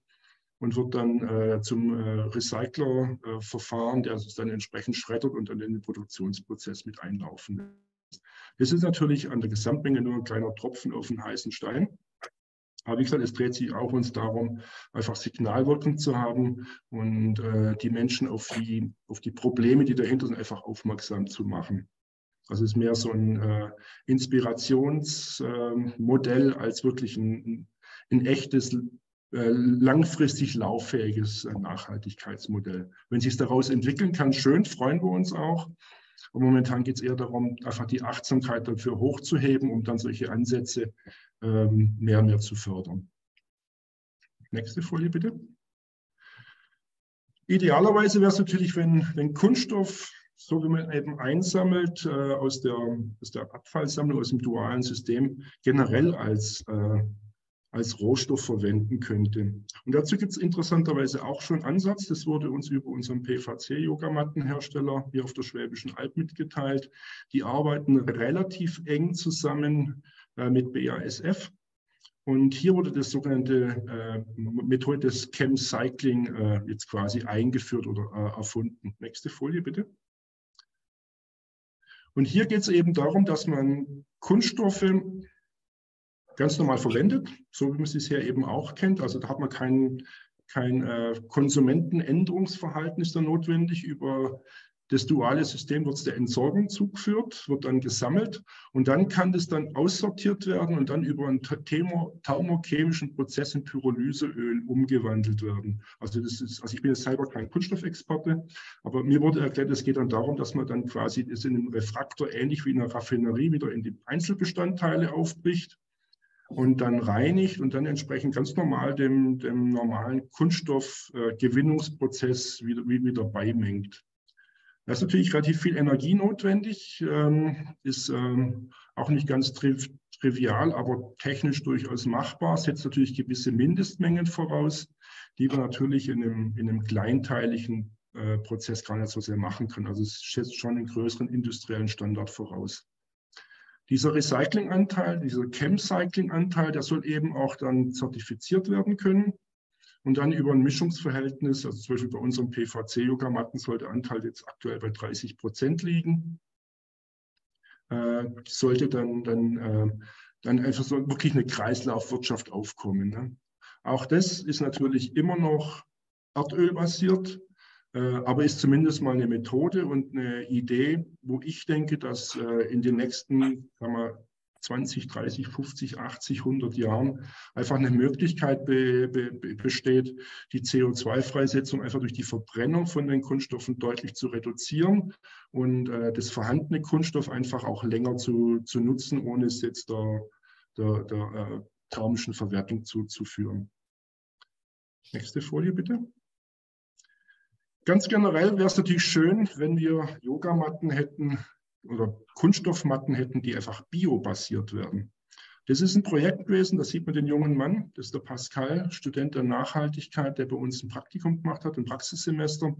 und wird dann äh, zum äh, Recycler äh, der es dann entsprechend schreddert und dann in den Produktionsprozess mit einlaufen Das ist natürlich an der Gesamtmenge nur ein kleiner Tropfen auf den heißen Stein. Aber wie gesagt, es dreht sich auch uns darum, einfach Signalwirkung zu haben und äh, die Menschen auf die, auf die Probleme, die dahinter sind, einfach aufmerksam zu machen. Also es ist mehr so ein äh, Inspirationsmodell äh, als wirklich ein, ein echtes, äh, langfristig lauffähiges äh, Nachhaltigkeitsmodell. Wenn sich daraus entwickeln kann, schön, freuen wir uns auch. Und momentan geht es eher darum, einfach die Achtsamkeit dafür hochzuheben, um dann solche Ansätze ähm, mehr und mehr zu fördern. Nächste Folie bitte. Idealerweise wäre es natürlich, wenn, wenn Kunststoff, so wie man eben einsammelt, äh, aus, der, aus der Abfallsammlung, aus dem dualen System, generell als äh, als Rohstoff verwenden könnte. Und dazu gibt es interessanterweise auch schon Ansatz. Das wurde uns über unseren PVC-Yogamattenhersteller hier auf der Schwäbischen Alb mitgeteilt. Die arbeiten relativ eng zusammen äh, mit BASF. Und hier wurde das sogenannte äh, Methode des Chem-Cycling äh, jetzt quasi eingeführt oder äh, erfunden. Nächste Folie bitte. Und hier geht es eben darum, dass man Kunststoffe ganz normal verwendet, so wie man es bisher eben auch kennt. Also da hat man kein, kein äh, Konsumentenänderungsverhalten ist da notwendig. Über das duale System wird es der Entsorgung zugeführt, wird dann gesammelt und dann kann das dann aussortiert werden und dann über einen thermochemischen Prozess in Pyrolyseöl umgewandelt werden. Also, das ist, also ich bin jetzt selber kein Kunststoffexperte, aber mir wurde erklärt, es geht dann darum, dass man dann quasi das in einem Refraktor ähnlich wie in einer Raffinerie wieder in die Einzelbestandteile aufbricht und dann reinigt und dann entsprechend ganz normal dem, dem normalen Kunststoffgewinnungsprozess äh, wieder, wieder beimengt. Da ist natürlich relativ viel Energie notwendig, ähm, ist ähm, auch nicht ganz tri trivial, aber technisch durchaus machbar, setzt natürlich gewisse Mindestmengen voraus, die wir natürlich in einem, in einem kleinteiligen äh, Prozess gar nicht so sehr machen können. Also es setzt schon einen größeren industriellen Standard voraus. Dieser Recyclinganteil, dieser Chem-Cycling-Anteil, der soll eben auch dann zertifiziert werden können. Und dann über ein Mischungsverhältnis, also zum Beispiel bei unseren PVC-Yogamatten soll der Anteil jetzt aktuell bei 30 Prozent liegen. Äh, sollte dann, dann, äh, dann einfach so wirklich eine Kreislaufwirtschaft aufkommen. Ne? Auch das ist natürlich immer noch erdölbasiert. Äh, aber ist zumindest mal eine Methode und eine Idee, wo ich denke, dass äh, in den nächsten sagen wir, 20, 30, 50, 80, 100 Jahren einfach eine Möglichkeit be, be, besteht, die CO2-Freisetzung einfach durch die Verbrennung von den Kunststoffen deutlich zu reduzieren und äh, das vorhandene Kunststoff einfach auch länger zu, zu nutzen, ohne es jetzt der, der, der äh, thermischen Verwertung zuzuführen. Nächste Folie bitte. Ganz generell wäre es natürlich schön, wenn wir Yogamatten hätten oder Kunststoffmatten hätten, die einfach biobasiert werden. Das ist ein Projekt gewesen, das sieht man den jungen Mann, das ist der Pascal, Student der Nachhaltigkeit, der bei uns ein Praktikum gemacht hat, ein Praxissemester,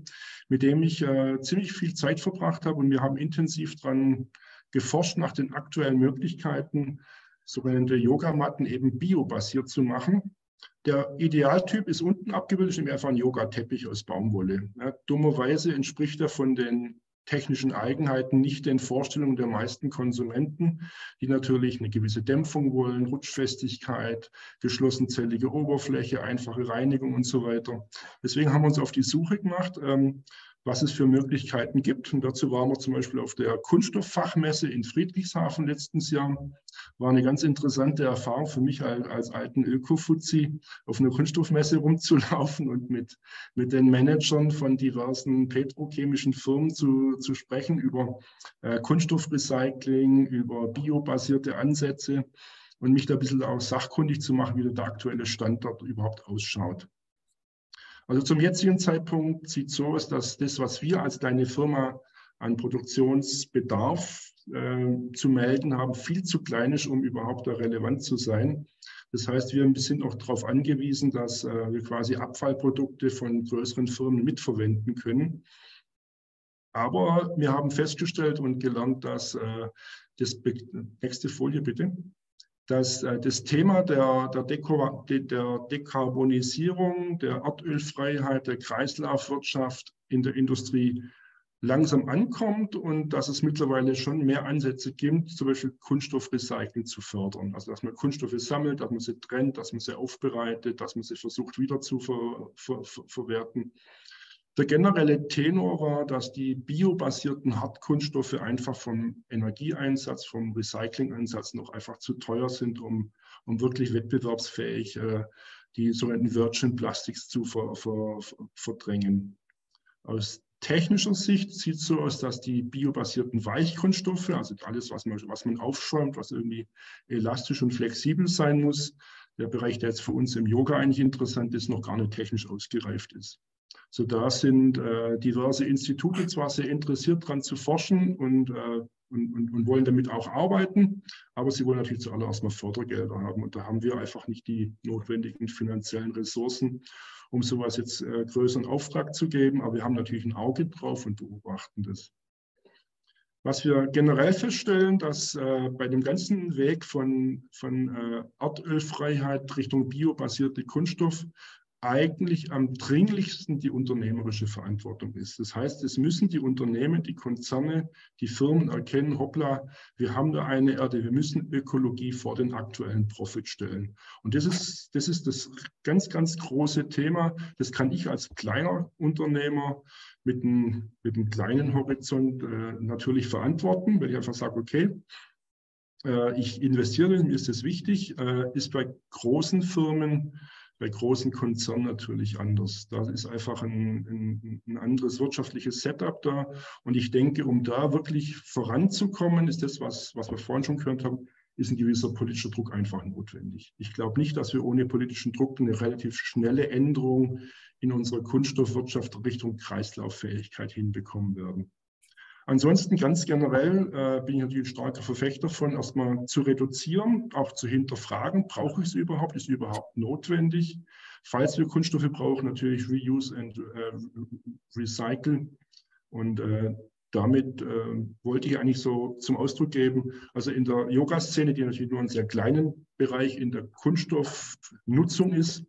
mit dem ich äh, ziemlich viel Zeit verbracht habe und wir haben intensiv daran geforscht nach den aktuellen Möglichkeiten, sogenannte Yogamatten eben biobasiert zu machen. Der Idealtyp ist unten abgebildet, nämlich einfach ein Yoga-Teppich aus Baumwolle. Ja, dummerweise entspricht er von den technischen Eigenheiten nicht den Vorstellungen der meisten Konsumenten, die natürlich eine gewisse Dämpfung wollen, Rutschfestigkeit, geschlossenzellige Oberfläche, einfache Reinigung und so weiter. Deswegen haben wir uns auf die Suche gemacht, ähm, was es für Möglichkeiten gibt. Und dazu waren wir zum Beispiel auf der Kunststofffachmesse in Friedrichshafen letztes Jahr. War eine ganz interessante Erfahrung für mich als, als alten Öko-Fuzzi, auf einer Kunststoffmesse rumzulaufen und mit, mit den Managern von diversen petrochemischen Firmen zu, zu sprechen über äh, Kunststoffrecycling, über biobasierte Ansätze und mich da ein bisschen auch sachkundig zu machen, wie der aktuelle Standort überhaupt ausschaut. Also zum jetzigen Zeitpunkt sieht so aus, dass das, was wir als kleine Firma an Produktionsbedarf äh, zu melden haben, viel zu klein ist, um überhaupt da relevant zu sein. Das heißt, wir sind auch darauf angewiesen, dass äh, wir quasi Abfallprodukte von größeren Firmen mitverwenden können. Aber wir haben festgestellt und gelernt, dass äh, das nächste Folie bitte dass äh, das Thema der, der, Deko, der Dekarbonisierung, der Erdölfreiheit, der Kreislaufwirtschaft in der Industrie langsam ankommt und dass es mittlerweile schon mehr Ansätze gibt, zum Beispiel Kunststoffrecycling zu fördern. Also dass man Kunststoffe sammelt, dass man sie trennt, dass man sie aufbereitet, dass man sie versucht wieder zu ver, ver, ver, verwerten. Der generelle Tenor war, dass die biobasierten Hartkunststoffe einfach vom Energieeinsatz, vom Recyclingeinsatz noch einfach zu teuer sind, um, um wirklich wettbewerbsfähig äh, die sogenannten Virgin Plastics zu ver, ver, verdrängen. Aus technischer Sicht sieht es so aus, dass die biobasierten Weichkunststoffe, also alles, was man, was man aufschäumt, was irgendwie elastisch und flexibel sein muss, der Bereich, der jetzt für uns im Yoga eigentlich interessant ist, noch gar nicht technisch ausgereift ist. So da sind äh, diverse Institute zwar sehr interessiert daran zu forschen und, äh, und, und, und, wollen damit auch arbeiten, aber sie wollen natürlich zuallererst mal Fördergelder haben. Und da haben wir einfach nicht die notwendigen finanziellen Ressourcen, um sowas jetzt äh, größeren Auftrag zu geben. Aber wir haben natürlich ein Auge drauf und beobachten das. Was wir generell feststellen, dass äh, bei dem ganzen Weg von, von äh, Erdölfreiheit Richtung biobasierte Kunststoff eigentlich am dringlichsten die unternehmerische Verantwortung ist. Das heißt, es müssen die Unternehmen, die Konzerne, die Firmen erkennen, hoppla, wir haben da eine Erde, wir müssen Ökologie vor den aktuellen Profit stellen. Und das ist, das ist das ganz, ganz große Thema. Das kann ich als kleiner Unternehmer mit einem, mit einem kleinen Horizont äh, natürlich verantworten, weil ich einfach sage, okay, äh, ich investiere, mir ist das wichtig, äh, ist bei großen Firmen bei großen Konzernen natürlich anders. Da ist einfach ein, ein, ein, anderes wirtschaftliches Setup da. Und ich denke, um da wirklich voranzukommen, ist das, was, was wir vorhin schon gehört haben, ist ein gewisser politischer Druck einfach notwendig. Ich glaube nicht, dass wir ohne politischen Druck eine relativ schnelle Änderung in unserer Kunststoffwirtschaft Richtung Kreislauffähigkeit hinbekommen werden. Ansonsten ganz generell äh, bin ich natürlich ein starker Verfechter von, erstmal zu reduzieren, auch zu hinterfragen, brauche ich es überhaupt, ist es überhaupt notwendig? Falls wir Kunststoffe brauchen, natürlich Reuse and äh, Recycle. Und äh, damit äh, wollte ich eigentlich so zum Ausdruck geben, also in der Yoga-Szene, die natürlich nur einen sehr kleinen Bereich in der Kunststoffnutzung ist,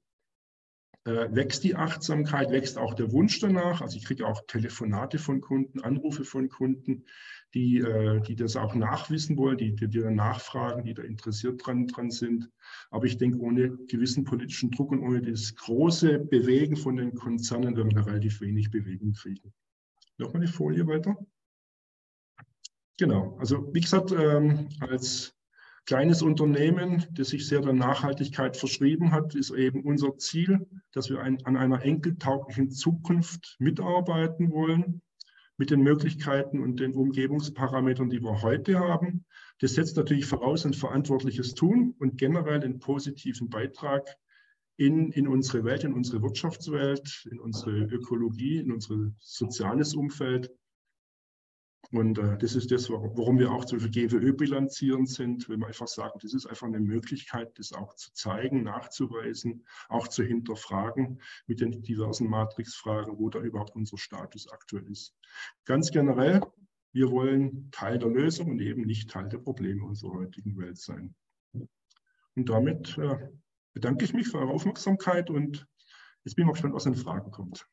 wächst die Achtsamkeit, wächst auch der Wunsch danach. Also ich kriege auch Telefonate von Kunden, Anrufe von Kunden, die, äh, die das auch nachwissen wollen, die, die, die nachfragen, die da interessiert dran, dran sind. Aber ich denke, ohne gewissen politischen Druck und ohne das große Bewegen von den Konzernen werden wir relativ wenig Bewegung kriegen. Nochmal eine Folie weiter. Genau, also wie gesagt, ähm, als kleines Unternehmen, das sich sehr der Nachhaltigkeit verschrieben hat, ist eben unser Ziel, dass wir ein, an einer enkeltauglichen Zukunft mitarbeiten wollen mit den Möglichkeiten und den Umgebungsparametern, die wir heute haben. Das setzt natürlich voraus ein verantwortliches Tun und generell einen positiven Beitrag in, in unsere Welt, in unsere Wirtschaftswelt, in unsere Ökologie, in unser soziales Umfeld. Und äh, das ist das, warum wir auch zum Beispiel GWÖ bilanzieren sind, wenn wir einfach sagen, das ist einfach eine Möglichkeit, das auch zu zeigen, nachzuweisen, auch zu hinterfragen mit den diversen Matrixfragen, wo da überhaupt unser Status aktuell ist. Ganz generell, wir wollen Teil der Lösung und eben nicht Teil der Probleme unserer heutigen Welt sein. Und damit äh, bedanke ich mich für eure Aufmerksamkeit und jetzt bin ich mal gespannt, was in Fragen kommt.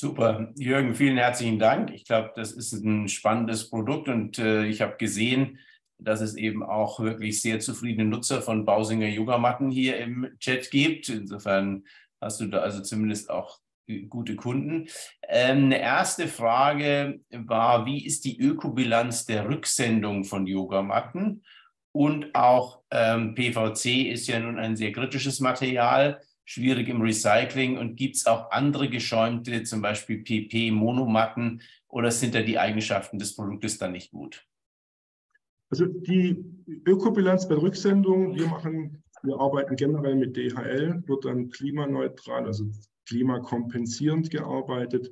Super, Jürgen, vielen herzlichen Dank. Ich glaube, das ist ein spannendes Produkt und äh, ich habe gesehen, dass es eben auch wirklich sehr zufriedene Nutzer von Bausinger Yogamatten hier im Chat gibt. Insofern hast du da also zumindest auch gute Kunden. Ähm, eine erste Frage war, wie ist die Ökobilanz der Rücksendung von Yogamatten? Und auch ähm, PVC ist ja nun ein sehr kritisches Material, schwierig im Recycling. Und gibt es auch andere geschäumte, zum Beispiel PP-Monomatten, oder sind da die Eigenschaften des Produktes dann nicht gut? Also die Ökobilanz bei Rücksendung, wir machen, wir arbeiten generell mit DHL, wird dann klimaneutral, also klimakompensierend gearbeitet,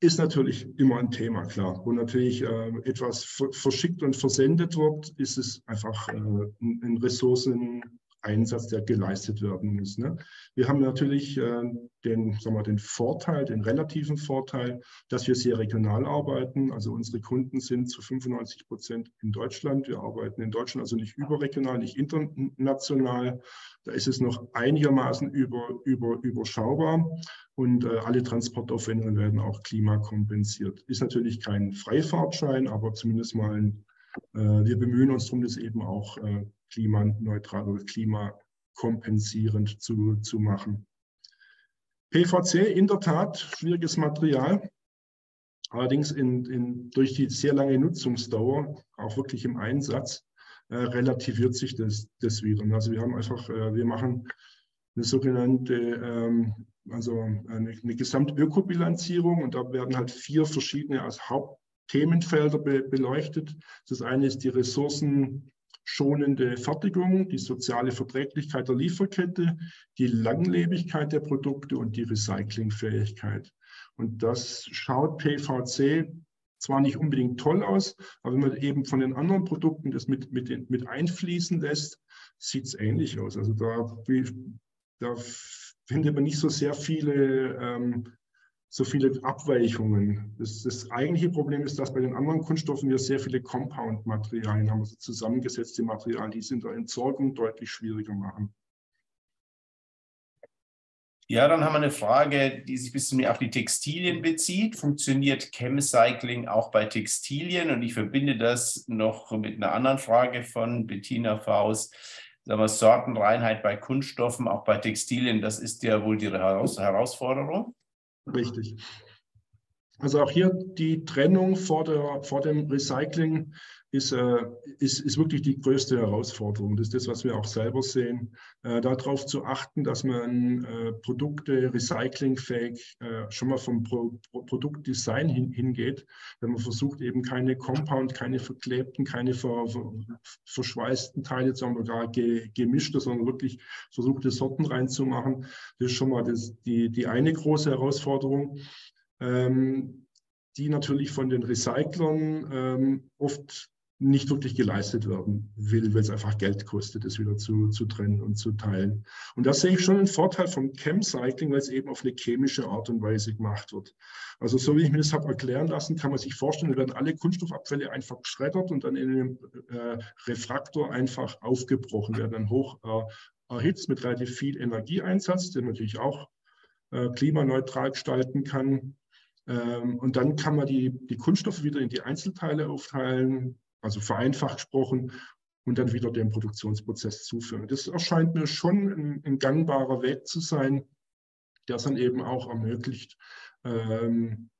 ist natürlich immer ein Thema, klar. Wo natürlich äh, etwas verschickt und versendet wird, ist es einfach äh, ein Ressourcen, Einsatz, der geleistet werden muss. Ne? Wir haben natürlich äh, den, sagen wir, den Vorteil, den relativen Vorteil, dass wir sehr regional arbeiten. Also unsere Kunden sind zu 95 Prozent in Deutschland. Wir arbeiten in Deutschland also nicht überregional, nicht international. Da ist es noch einigermaßen über, über, überschaubar und äh, alle Transportaufwendungen werden auch klimakompensiert. Ist natürlich kein Freifahrtschein, aber zumindest mal ein, äh, wir bemühen uns darum, das eben auch äh, klimaneutral oder klimakompensierend zu, zu machen. PVC, in der Tat, schwieriges Material. Allerdings in, in, durch die sehr lange Nutzungsdauer, auch wirklich im Einsatz, äh, relativiert sich das, das wieder. Also wir haben einfach, äh, wir machen eine sogenannte, ähm, also eine, eine Gesamtökobilanzierung und da werden halt vier verschiedene als Hauptthemenfelder be, beleuchtet. Das eine ist die Ressourcen, schonende Fertigung, die soziale Verträglichkeit der Lieferkette, die Langlebigkeit der Produkte und die Recyclingfähigkeit. Und das schaut PVC zwar nicht unbedingt toll aus, aber wenn man eben von den anderen Produkten das mit, mit, mit einfließen lässt, sieht es ähnlich aus. Also da, da findet man nicht so sehr viele ähm, so viele Abweichungen. Das, das, eigentliche Problem ist, dass bei den anderen Kunststoffen wir sehr viele Compound-Materialien haben, also zusammengesetzte Materialien, die es in der Entsorgung deutlich schwieriger machen. Ja, dann haben wir eine Frage, die sich ein bisschen mehr auf die Textilien bezieht. Funktioniert Chemcycling auch bei Textilien? Und ich verbinde das noch mit einer anderen Frage von Bettina Faust. Sagen wir, Sortenreinheit bei Kunststoffen, auch bei Textilien, das ist ja wohl die Herausforderung. Richtig. Also auch hier die Trennung vor, der, vor dem Recycling ist, äh, ist, ist wirklich die größte Herausforderung. Das ist das, was wir auch selber sehen. Äh, darauf zu achten, dass man äh, Produkte recyclingfähig äh, schon mal vom Pro Pro Produktdesign hin, hingeht, wenn man versucht, eben keine Compound, keine verklebten, keine ver ver verschweißten Teile, sondern gar ge gemischte, sondern wirklich versuchte Sorten reinzumachen. Das ist schon mal das, die, die eine große Herausforderung. Ähm, die natürlich von den Recyclern ähm, oft nicht wirklich geleistet werden will, weil es einfach Geld kostet, es wieder zu, zu trennen und zu teilen. Und da sehe ich schon einen Vorteil vom Chemcycling, weil es eben auf eine chemische Art und Weise gemacht wird. Also so wie ich mir das habe erklären lassen, kann man sich vorstellen, da werden alle Kunststoffabfälle einfach geschreddert und dann in einem äh, Refraktor einfach aufgebrochen, werden dann hoch äh, erhitzt mit relativ viel Energieeinsatz, der natürlich auch äh, klimaneutral gestalten kann. Ähm, und dann kann man die, die Kunststoffe wieder in die Einzelteile aufteilen, also vereinfacht gesprochen, und dann wieder dem Produktionsprozess zuführen. Das erscheint mir schon ein, ein gangbarer Weg zu sein, der es dann eben auch ermöglicht, ähm,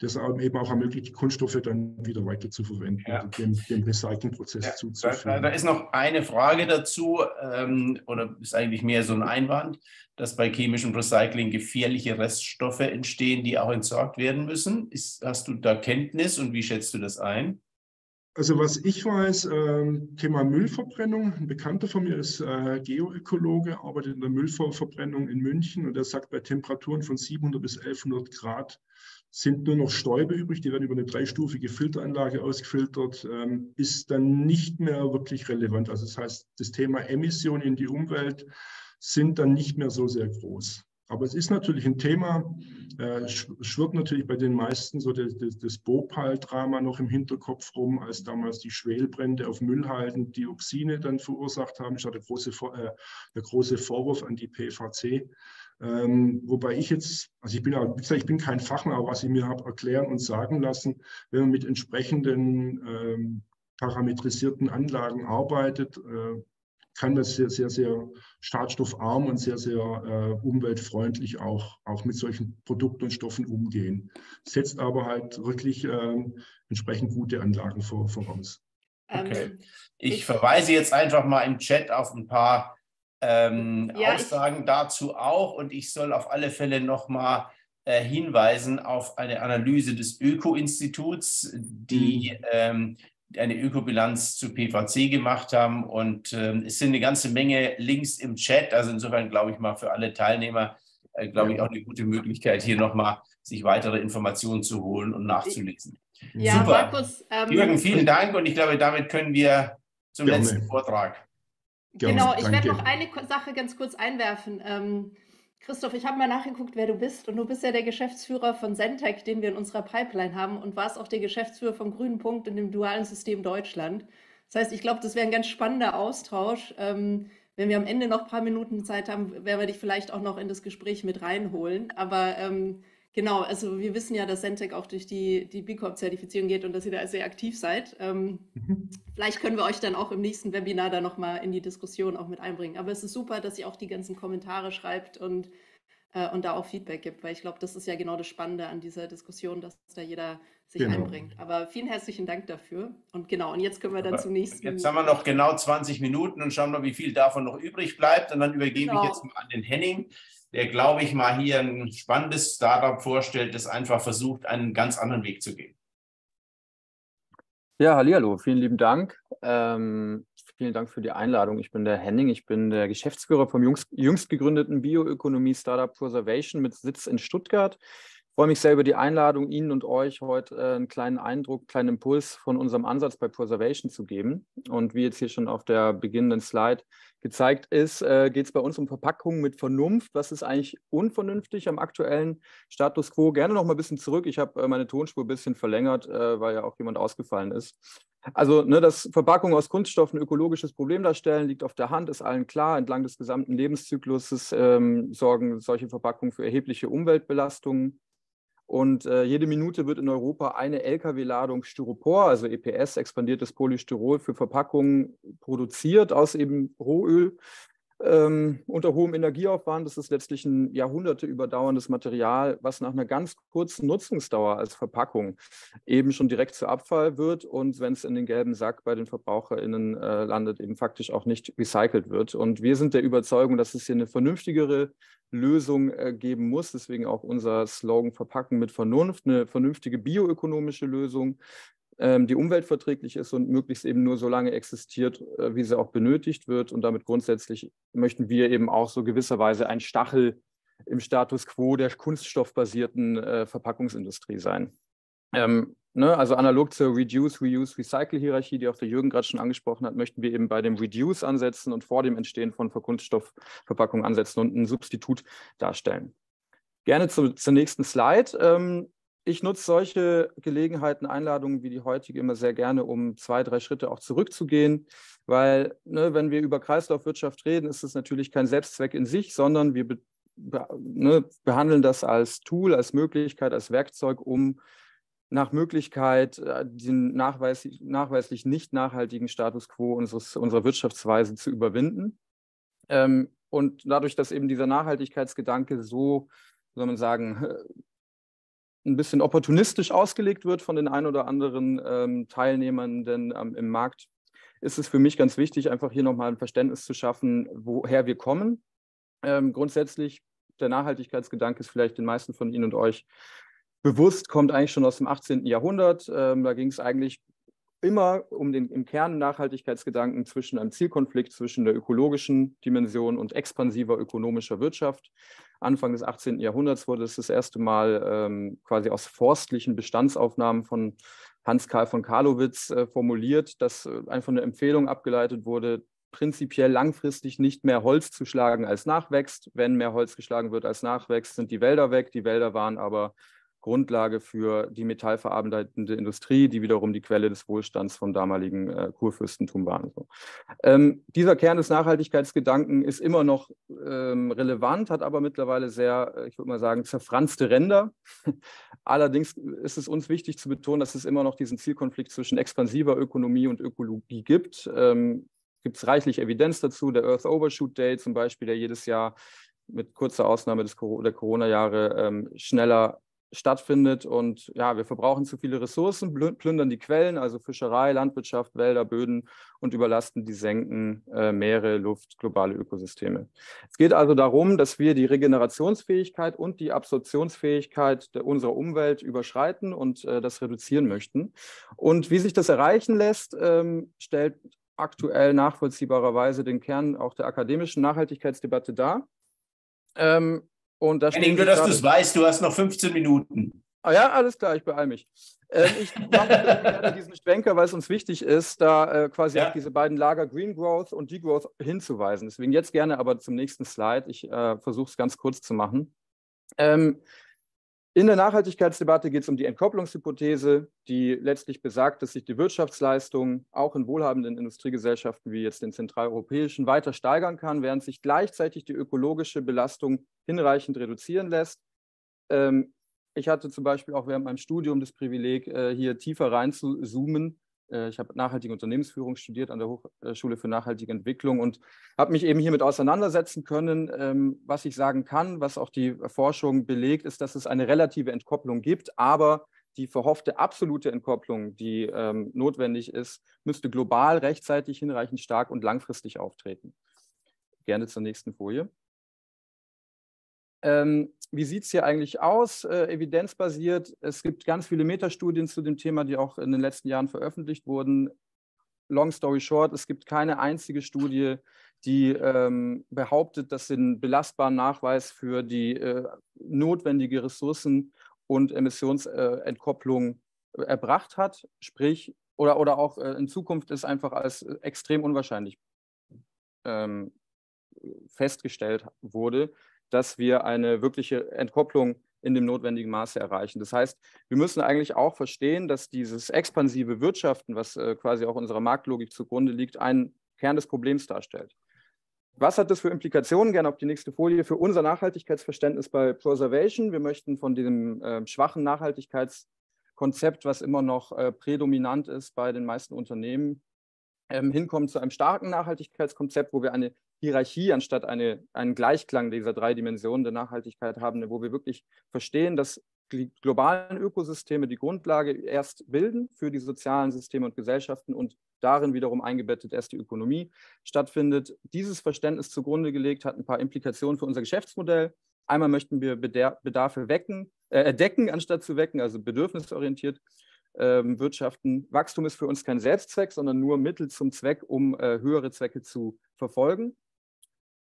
das eben auch ermöglicht, die Kunststoffe dann wieder weiter zu verwenden, ja. dem, dem Recyclingprozess ja, zuzuführen. Da, da, ist noch eine Frage dazu, ähm, oder ist eigentlich mehr so ein Einwand, dass bei chemischem Recycling gefährliche Reststoffe entstehen, die auch entsorgt werden müssen. Ist, hast du da Kenntnis und wie schätzt du das ein? Also was ich weiß, äh, Thema Müllverbrennung. Ein Bekannter von mir ist äh, Geoökologe, arbeitet in der Müllverbrennung in München und er sagt, bei Temperaturen von 700 bis 1100 Grad sind nur noch Stäube übrig, die werden über eine dreistufige Filteranlage ausgefiltert, ähm, ist dann nicht mehr wirklich relevant. Also das heißt, das Thema Emissionen in die Umwelt sind dann nicht mehr so sehr groß. Aber es ist natürlich ein Thema, äh, schwirrt natürlich bei den meisten so das, das, das Bhopal-Drama noch im Hinterkopf rum, als damals die Schwelbrände auf Müllhalden Dioxine dann verursacht haben. Das war der große, äh, der große Vorwurf an die PVC. Ähm, wobei ich jetzt, also ich bin, wie gesagt, ich bin kein Fachmann, aber was ich mir habe erklären und sagen lassen, wenn man mit entsprechenden ähm, parametrisierten Anlagen arbeitet, äh, kann das sehr, sehr, sehr schadstoffarm und sehr, sehr äh, umweltfreundlich auch, auch mit solchen Produkten und Stoffen umgehen. Setzt aber halt wirklich äh, entsprechend gute Anlagen vor, voraus. Okay. Ähm, ich, ich verweise jetzt einfach mal im Chat auf ein paar ähm, ja, Aussagen dazu auch und ich soll auf alle Fälle nochmal äh, hinweisen auf eine Analyse des Öko-Instituts, die mhm. ähm, eine Ökobilanz zu PVC gemacht haben. Und ähm, es sind eine ganze Menge Links im Chat. Also insofern glaube ich mal für alle Teilnehmer, äh, glaube ich, auch eine gute Möglichkeit, hier nochmal sich weitere Informationen zu holen und nachzulesen. Ja, Super. Markus, ähm, Jürgen, vielen Dank und ich glaube, damit können wir zum gerne. letzten Vortrag. Genau, ich werde noch eine Sache ganz kurz einwerfen. Ähm, Christoph, ich habe mal nachgeguckt, wer du bist. Und du bist ja der Geschäftsführer von Zentec, den wir in unserer Pipeline haben, und warst auch der Geschäftsführer vom Grünen Punkt in dem dualen System Deutschland. Das heißt, ich glaube, das wäre ein ganz spannender Austausch. Ähm, wenn wir am Ende noch ein paar Minuten Zeit haben, werden wir dich vielleicht auch noch in das Gespräch mit reinholen. Aber ähm, Genau, also wir wissen ja, dass Centec auch durch die, die B Corp-Zertifizierung geht und dass ihr da sehr aktiv seid. Ähm, mhm. Vielleicht können wir euch dann auch im nächsten Webinar da nochmal in die Diskussion auch mit einbringen. Aber es ist super, dass ihr auch die ganzen Kommentare schreibt und, äh, und da auch Feedback gibt, weil ich glaube, das ist ja genau das Spannende an dieser Diskussion, dass da jeder sich genau. einbringt. Aber vielen herzlichen Dank dafür. Und genau, und jetzt können wir dann Aber zum nächsten. Jetzt haben wir noch genau 20 Minuten und schauen wir, wie viel davon noch übrig bleibt. Und dann übergebe genau. ich jetzt mal an den Henning der, glaube ich, mal hier ein spannendes Startup vorstellt, das einfach versucht, einen ganz anderen Weg zu gehen. Ja, hallo, vielen lieben Dank. Ähm, vielen Dank für die Einladung. Ich bin der Henning, ich bin der Geschäftsführer vom jüngst, jüngst gegründeten Bioökonomie-Startup Preservation mit Sitz in Stuttgart. Ich freue mich sehr über die Einladung, Ihnen und euch heute äh, einen kleinen Eindruck, einen kleinen Impuls von unserem Ansatz bei Preservation zu geben. Und wie jetzt hier schon auf der beginnenden Slide gezeigt ist, äh, geht es bei uns um Verpackungen mit Vernunft. Was ist eigentlich unvernünftig am aktuellen Status quo? Gerne noch mal ein bisschen zurück. Ich habe äh, meine Tonspur ein bisschen verlängert, weil ja auch jemand ausgefallen ist. Also, ne, dass Verpackungen aus Kunststoffen ein ökologisches Problem darstellen, liegt auf der Hand, ist allen klar. Entlang des gesamten Lebenszykluses ähm, sorgen solche Verpackungen für erhebliche Umweltbelastungen. Und äh, jede Minute wird in Europa eine Lkw-Ladung Styropor, also EPS, expandiertes Polystyrol für Verpackungen produziert aus eben Rohöl ähm, unter hohem Energieaufwand. Das ist letztlich ein Jahrhunderte überdauerndes Material, was nach einer ganz kurzen Nutzungsdauer als Verpackung eben schon direkt zu Abfall wird und wenn es in den gelben Sack bei den VerbraucherInnen äh, landet, eben faktisch auch nicht recycelt wird. Und wir sind der Überzeugung, dass es hier eine vernünftigere Lösung äh, geben muss. Deswegen auch unser Slogan Verpacken mit Vernunft, eine vernünftige bioökonomische Lösung, die umweltverträglich ist und möglichst eben nur so lange existiert, äh, wie sie auch benötigt wird. Und damit grundsätzlich möchten wir eben auch so gewisserweise ein Stachel im Status quo der kunststoffbasierten äh, Verpackungsindustrie sein. Ähm, Ne, also analog zur Reduce, Reuse, Recycle-Hierarchie, die auch der Jürgen gerade schon angesprochen hat, möchten wir eben bei dem Reduce ansetzen und vor dem Entstehen von Kunststoffverpackungen ansetzen und ein Substitut darstellen. Gerne zu, zur nächsten Slide. Ähm, ich nutze solche Gelegenheiten, Einladungen wie die heutige immer sehr gerne, um zwei, drei Schritte auch zurückzugehen, weil ne, wenn wir über Kreislaufwirtschaft reden, ist es natürlich kein Selbstzweck in sich, sondern wir be, be, ne, behandeln das als Tool, als Möglichkeit, als Werkzeug, um nach Möglichkeit äh, den nachweislich, nachweislich nicht nachhaltigen Status quo unseres, unserer Wirtschaftsweise zu überwinden. Ähm, und dadurch, dass eben dieser Nachhaltigkeitsgedanke so, soll man sagen, [LAUGHS] ein bisschen opportunistisch ausgelegt wird von den ein oder anderen ähm, Teilnehmern denn, ähm, im Markt, ist es für mich ganz wichtig, einfach hier nochmal ein Verständnis zu schaffen, woher wir kommen. Ähm, grundsätzlich, der Nachhaltigkeitsgedanke ist vielleicht den meisten von Ihnen und euch bewusst, kommt eigentlich schon aus dem 18. Jahrhundert. Ähm, da ging es eigentlich immer um den im Kern Nachhaltigkeitsgedanken zwischen einem Zielkonflikt zwischen der ökologischen Dimension und expansiver ökonomischer Wirtschaft. Anfang des 18. Jahrhunderts wurde es das erste Mal ähm, quasi aus forstlichen Bestandsaufnahmen von Hans Karl von Karlowitz äh, formuliert, dass äh, einfach eine Empfehlung abgeleitet wurde, prinzipiell langfristig nicht mehr Holz zu schlagen als nachwächst. Wenn mehr Holz geschlagen wird als nachwächst, sind die Wälder weg. Die Wälder waren aber Grundlage für die metallverarbeitende Industrie, die wiederum die Quelle des Wohlstands vom damaligen äh, Kurfürstentum waren. So. Ähm, dieser Kern des Nachhaltigkeitsgedanken ist immer noch ähm, relevant, hat aber mittlerweile sehr, äh, ich würde mal sagen, zerfranste Ränder. [LAUGHS] Allerdings ist es uns wichtig zu betonen, dass es immer noch diesen Zielkonflikt zwischen expansiver Ökonomie und Ökologie gibt. Ähm, gibt es reichlich Evidenz dazu. Der Earth Overshoot Day zum Beispiel, der jedes Jahr mit kurzer Ausnahme des, der Corona-Jahre ähm, schneller stattfindet. Und ja, wir verbrauchen zu viele Ressourcen, plündern die Quellen, also Fischerei, Landwirtschaft, Wälder, Böden und überlasten die Senken, äh, Meere, Luft, globale Ökosysteme. Es geht also darum, dass wir die Regenerationsfähigkeit und die Absorptionsfähigkeit der, unserer Umwelt überschreiten und äh, das reduzieren möchten. Und wie sich das erreichen lässt, ähm, stellt aktuell nachvollziehbarerweise den Kern auch der akademischen Nachhaltigkeitsdebatte dar. Ähm, und da Henning, nur, dass du es weißt, du hast noch 15 Minuten. Ah ja, alles klar, ich beeile mich. Ähm, ich mache diesen Schwenker, weil es uns wichtig ist, da äh, quasi ja. auf diese beiden Lager Green Growth und Degrowth hinzuweisen. Deswegen jetzt gerne aber zum nächsten Slide. Ich äh, versuche es ganz kurz zu machen. Ähm, in der Nachhaltigkeitsdebatte geht es um die Entkopplungshypothese, die letztlich besagt, dass sich die Wirtschaftsleistung auch in wohlhabenden Industriegesellschaften wie jetzt den zentraleuropäischen weiter steigern kann, während sich gleichzeitig die ökologische Belastung hinreichend reduzieren lässt. Ähm, ich hatte zum Beispiel auch während meinem Studium das Privileg, äh, hier tiefer reinzuzoomen ich habe nachhaltige Unternehmensführung studiert an der Hochschule für nachhaltige Entwicklung und habe mich eben hiermit auseinandersetzen können. Ähm, was ich sagen kann, was auch die Forschung belegt, ist, dass es eine relative Entkopplung gibt, aber die verhoffte absolute Entkopplung, die ähm, notwendig ist, müsste global rechtzeitig hinreichend stark und langfristig auftreten. Gerne zur nächsten Folie. Ähm, wie sieht es hier eigentlich aus, äh, evidenzbasiert? Es gibt ganz viele Metastudien zu dem Thema, die auch in den letzten Jahren veröffentlicht wurden. Long story short, es gibt keine einzige Studie, die ähm, behauptet, dass einen belastbaren Nachweis für die äh, notwendige Ressourcen- und Emissionsentkopplung äh, erbracht hat. Sprich, oder, oder auch äh, in Zukunft ist einfach als extrem unwahrscheinlich ähm, festgestellt wurde dass wir eine wirkliche Entkopplung in dem notwendigen Maße erreichen. Das heißt, wir müssen eigentlich auch verstehen, dass dieses expansive Wirtschaften, was äh, quasi auch unserer Marktlogik zugrunde liegt, einen Kern des Problems darstellt. Was hat das für Implikationen? Gerne auf die nächste Folie. Für unser Nachhaltigkeitsverständnis bei Preservation. Wir möchten von diesem äh, schwachen Nachhaltigkeitskonzept, was immer noch äh, prädominant ist bei den meisten Unternehmen, ähm, hinkommen zu einem starken Nachhaltigkeitskonzept, wo wir eine Hierarchie anstatt eine, einen Gleichklang dieser drei Dimensionen der Nachhaltigkeit haben, wo wir wirklich verstehen, dass die globalen Ökosysteme die Grundlage erst bilden für die sozialen Systeme und Gesellschaften und darin wiederum eingebettet erst die Ökonomie stattfindet. Dieses Verständnis zugrunde gelegt hat ein paar Implikationen für unser Geschäftsmodell. Einmal möchten wir Bedarfe wecken, äh, decken, anstatt zu wecken, also bedürfnisorientiert ähm, wirtschaften. Wachstum ist für uns kein Selbstzweck, sondern nur Mittel zum Zweck, um äh, höhere Zwecke zu verfolgen.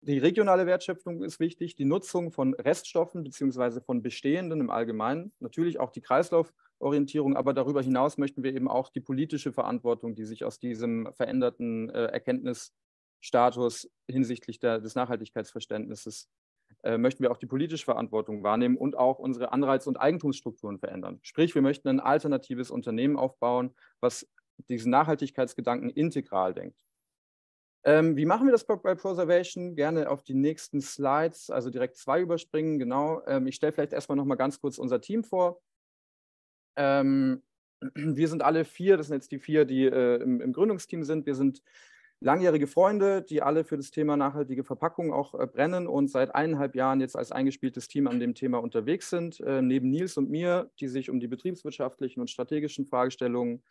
Die regionale Wertschöpfung ist wichtig, die Nutzung von Reststoffen bzw. von Bestehenden im Allgemeinen, natürlich auch die Kreislauforientierung, aber darüber hinaus möchten wir eben auch die politische Verantwortung, die sich aus diesem veränderten äh, Erkenntnisstatus hinsichtlich der, des Nachhaltigkeitsverständnisses äh, möchten wir auch die politische Verantwortung wahrnehmen und auch unsere Anreiz- und Eigentumsstrukturen verändern. Sprich, wir möchten ein alternatives Unternehmen aufbauen, was diesen Nachhaltigkeitsgedanken integral denkt. Ähm, wie machen wir das bei, Preservation? Gerne auf die nächsten Slides, also direkt zwei überspringen. Genau. Ähm, ich stelle vielleicht erstmal noch mal ganz kurz unser Team vor. Ähm, [CLEARS THROAT] wir sind alle vier, das sind jetzt die vier, die äh, im, im, Gründungsteam sind. Wir sind langjährige Freunde, die alle für das Thema nachhaltige Verpackung auch äh, brennen und seit eineinhalb Jahren jetzt als eingespieltes Team an dem Thema unterwegs sind. Äh, neben Nils und mir, die sich um die betriebswirtschaftlichen und strategischen Fragestellungen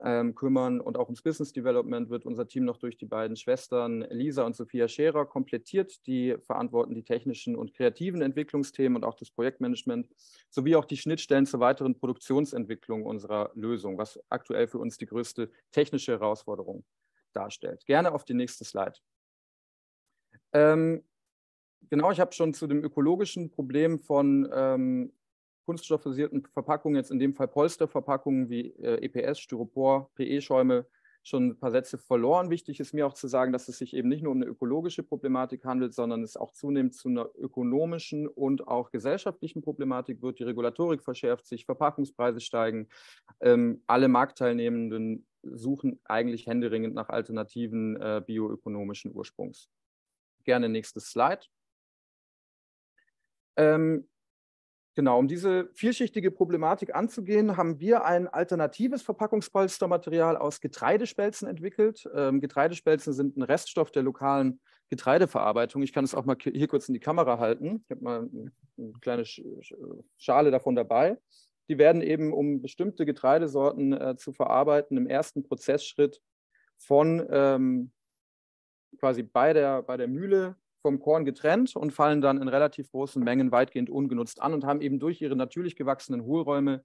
ähm, kümmern. Und auch ums Business Development wird unser Team noch durch die beiden Schwestern Lisa und Sophia Scherer komplettiert. Die verantworten die technischen und kreativen Entwicklungsthemen und auch das Projektmanagement, sowie auch die Schnittstellen zur weiteren Produktionsentwicklung unserer Lösung, was aktuell für uns die größte technische Herausforderung darstellt. Gerne auf die nächste Slide. Ähm, genau, ich habe schon zu dem ökologischen Problem von ähm, kunststoffbasierten Verpackungen, jetzt in dem Fall Polsterverpackungen wie äh, EPS, Styropor, PE-Schäume, schon ein paar Sätze verloren. Wichtig ist mir auch zu sagen, dass es sich eben nicht nur um eine ökologische Problematik handelt, sondern es auch zunehmend zu einer ökonomischen und auch gesellschaftlichen Problematik wird. Die Regulatorik verschärft sich, Verpackungspreise steigen. Ähm, alle Marktteilnehmenden suchen eigentlich händeringend nach alternativen äh, bioökonomischen Ursprungs. Gerne nächstes Slide. Ähm, Genau, um diese vielschichtige Problematik anzugehen, haben wir ein alternatives Verpackungspolstermaterial aus Getreidespelzen entwickelt. Ähm, Getreidespelzen sind ein Reststoff der lokalen Getreideverarbeitung. Ich kann es auch mal hier kurz in die Kamera halten. Ich habe mal eine kleine Schale davon dabei. Die werden eben, um bestimmte Getreidesorten äh, zu verarbeiten, im ersten Prozessschritt von ähm, quasi bei der, bei der Mühle vom Korn getrennt und fallen dann in relativ großen Mengen weitgehend ungenutzt an und haben eben durch ihre natürlich gewachsenen Hohlräume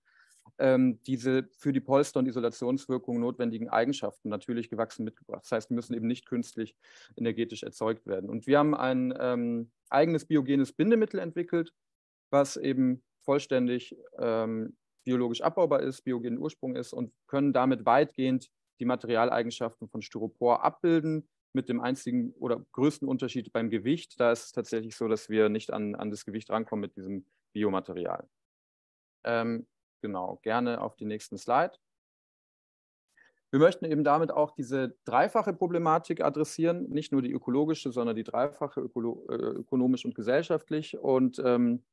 ähm, diese für die Polster- und Isolationswirkung notwendigen Eigenschaften natürlich gewachsen mitgebracht. Das heißt, die müssen eben nicht künstlich energetisch erzeugt werden. Und wir haben ein ähm, eigenes biogenes Bindemittel entwickelt, was eben vollständig ähm, biologisch abbaubar ist, biogenen Ursprung ist und können damit weitgehend die Materialeigenschaften von Styropor abbilden, mit dem einzigen oder größten Unterschied beim Gewicht. Da ist es tatsächlich so, dass wir nicht an, an das Gewicht rankommen mit diesem Biomaterial. Ähm, genau, gerne auf die nächsten Slide. Wir möchten eben damit auch diese dreifache Problematik adressieren, nicht nur die ökologische, sondern die dreifache äh, ökonomisch und gesellschaftlich. Und ähm,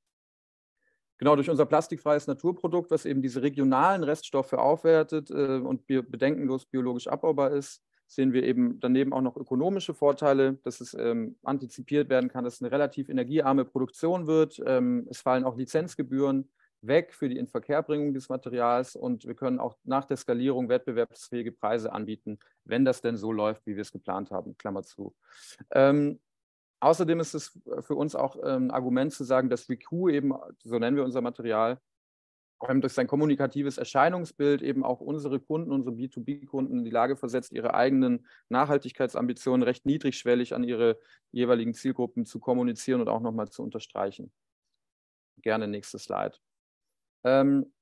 genau durch unser plastikfreies Naturprodukt, was eben diese regionalen Reststoffe aufwertet äh, und bedenkenlos biologisch abbaubar ist, sehen wir eben daneben auch noch ökonomische Vorteile, dass es ähm, antizipiert werden kann, dass es eine relativ energiearme Produktion wird. Ähm, es fallen auch Lizenzgebühren weg für die Inverkehrbringung des Materials und wir können auch nach der Skalierung wettbewerbsfähige Preise anbieten, wenn das denn so läuft, wie wir es geplant haben, Klammer zu. Ähm, außerdem ist es für uns auch ein ähm, Argument zu sagen, dass WQ eben, so nennen wir unser Material, durch sein kommunikatives Erscheinungsbild eben auch unsere Kunden, unsere B2B-Kunden in die Lage versetzt, ihre eigenen Nachhaltigkeitsambitionen recht niedrigschwellig an ihre jeweiligen Zielgruppen zu kommunizieren und auch nochmal zu unterstreichen. Gerne nächste Slide. Ähm,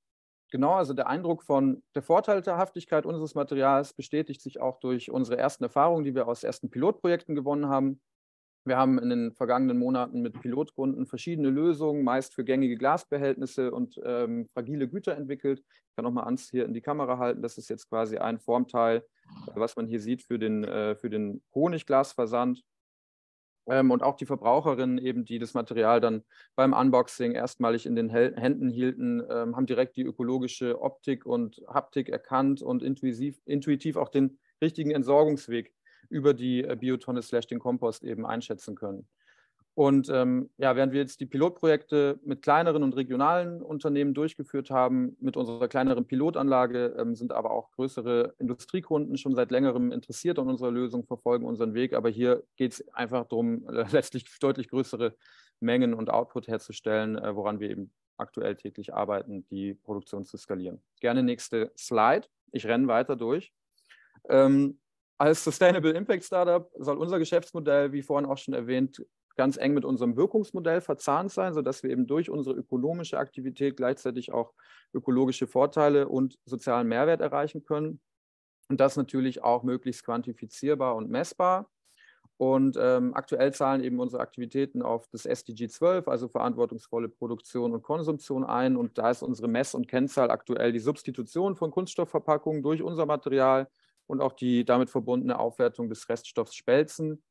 genau, also der Eindruck von der Vorteilhaftigkeit unseres Materials bestätigt sich auch durch unsere ersten Erfahrungen, die wir aus ersten Pilotprojekten gewonnen haben. Wir haben in den vergangenen Monaten mit Pilotkunden verschiedene Lösungen, meist für gängige Glasbehältnisse und ähm, fragile Güter entwickelt. Ich kann nochmal ans hier in die Kamera halten. Das ist jetzt quasi ein Formteil, was man hier sieht für den, äh, für den Honigglasversand. Ähm, und auch die Verbraucherinnen eben, die das Material dann beim Unboxing erstmalig in den Händen hielten, ähm, haben direkt die ökologische Optik und Haptik erkannt und intuitiv, intuitiv auch den richtigen Entsorgungsweg über die äh, Biotonne slash den Kompost eben einschätzen können. Und ähm, ja, während wir jetzt die Pilotprojekte mit kleineren und regionalen Unternehmen durchgeführt haben, mit unserer kleineren Pilotanlage, ähm, sind aber auch größere Industriekunden schon seit längerem interessiert an unserer Lösung, verfolgen unseren Weg. Aber hier geht es einfach darum, äh, [LAUGHS] letztlich deutlich größere Mengen und Output herzustellen, äh, woran wir eben aktuell täglich arbeiten, die Produktion zu skalieren. Gerne nächste Slide. Ich renne weiter durch. Ähm, als Sustainable Impact Startup soll unser Geschäftsmodell, wie vorhin auch schon erwähnt, ganz eng mit unserem Wirkungsmodell verzahnt sein, sodass wir eben durch unsere ökonomische Aktivität gleichzeitig auch ökologische Vorteile und sozialen Mehrwert erreichen können. Und das natürlich auch möglichst quantifizierbar und messbar. Und ähm, aktuell zahlen eben unsere Aktivitäten auf das SDG 12, also verantwortungsvolle Produktion und Konsumtion ein. Und da ist unsere Mess- und Kennzahl aktuell die Substitution von Kunststoffverpackungen durch unser Material und auch die damit verbundene Aufwertung des Reststoffs Spelzen.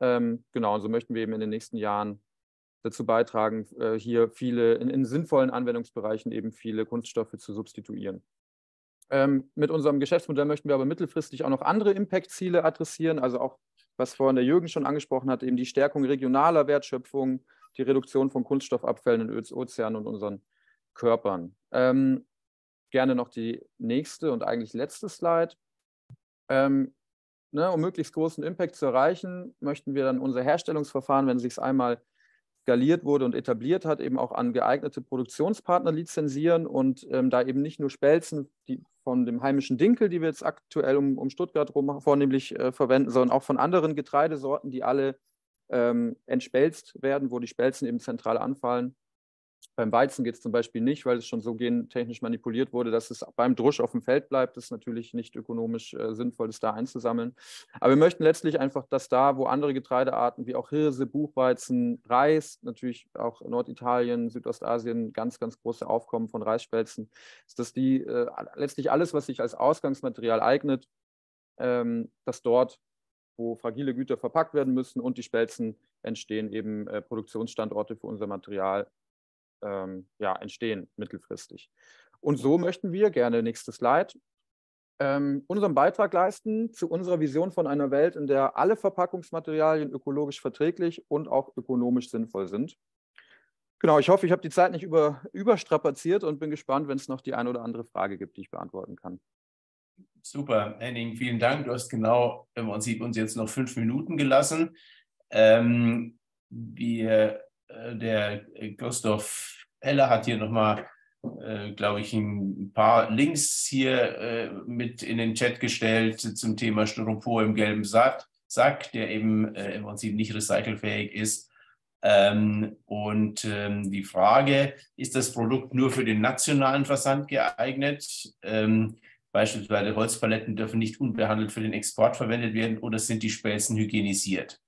Ähm, genau, und so möchten wir eben in den nächsten Jahren dazu beitragen, äh, hier viele in, in, sinnvollen Anwendungsbereichen eben viele Kunststoffe zu substituieren. Ähm, mit unserem Geschäftsmodell möchten wir aber mittelfristig auch noch andere Impact-Ziele adressieren, also auch, was vorhin der Jürgen schon angesprochen hat, eben die Stärkung regionaler Wertschöpfung, die Reduktion von Kunststoffabfällen in Ozeanen und unseren Körpern. Ähm, gerne noch die nächste und eigentlich letzte Slide. Ähm, ne, um möglichst großen Impact zu erreichen, möchten wir dann unser Herstellungsverfahren, wenn es sich einmal skaliert wurde und etabliert hat, eben auch an geeignete Produktionspartner lizenzieren und ähm, da eben nicht nur Spelzen die von dem heimischen Dinkel, die wir jetzt aktuell um, um Stuttgart rum vornehmlich äh, verwenden, sondern auch von anderen Getreidesorten, die alle ähm, entspelzt werden, wo die Spelzen eben zentral anfallen, Beim Weizen geht es zum Beispiel nicht, weil es schon so gentechnisch manipuliert wurde, dass es beim Drusch auf dem Feld bleibt. Das ist natürlich nicht ökonomisch äh, sinnvoll, das da einzusammeln. Aber wir möchten letztlich einfach, dass da, wo andere Getreidearten wie auch Hirse, Buchweizen, Reis, natürlich auch Norditalien, Südostasien ganz, ganz große Aufkommen von Reisspelzen, dass die äh, letztlich alles, was sich als Ausgangsmaterial eignet, ähm, dass dort wo fragile Güter verpackt werden müssen und die Spelzen entstehen eben äh, Produktionsstandorte für unser Material ähm, ja, entstehen mittelfristig. Und so möchten wir, gerne nächstes Slide, ähm, unseren Beitrag leisten zu unserer Vision von einer Welt, in der alle Verpackungsmaterialien ökologisch verträglich und auch ökonomisch sinnvoll sind. Genau, ich hoffe, ich habe die Zeit nicht über, überstrapaziert und bin gespannt, wenn es noch die eine oder andere Frage gibt, die ich beantworten kann. Super, Henning, vielen Dank. Du hast genau im Prinzip uns jetzt noch fünf Minuten gelassen. Ähm, wir der äh, Christoph Heller hat hier nochmal, äh, glaube ich, ein paar Links hier äh, mit in den Chat gestellt zum Thema Styropor im gelben Sack, Sack der eben äh, im Prinzip nicht recycelfähig ist. Ähm, und ähm, die Frage, ist das Produkt nur für den nationalen Versand geeignet? Ähm, beispielsweise Holzpaletten dürfen nicht unbehandelt für den Export verwendet werden oder sind die Spelzen hygienisiert?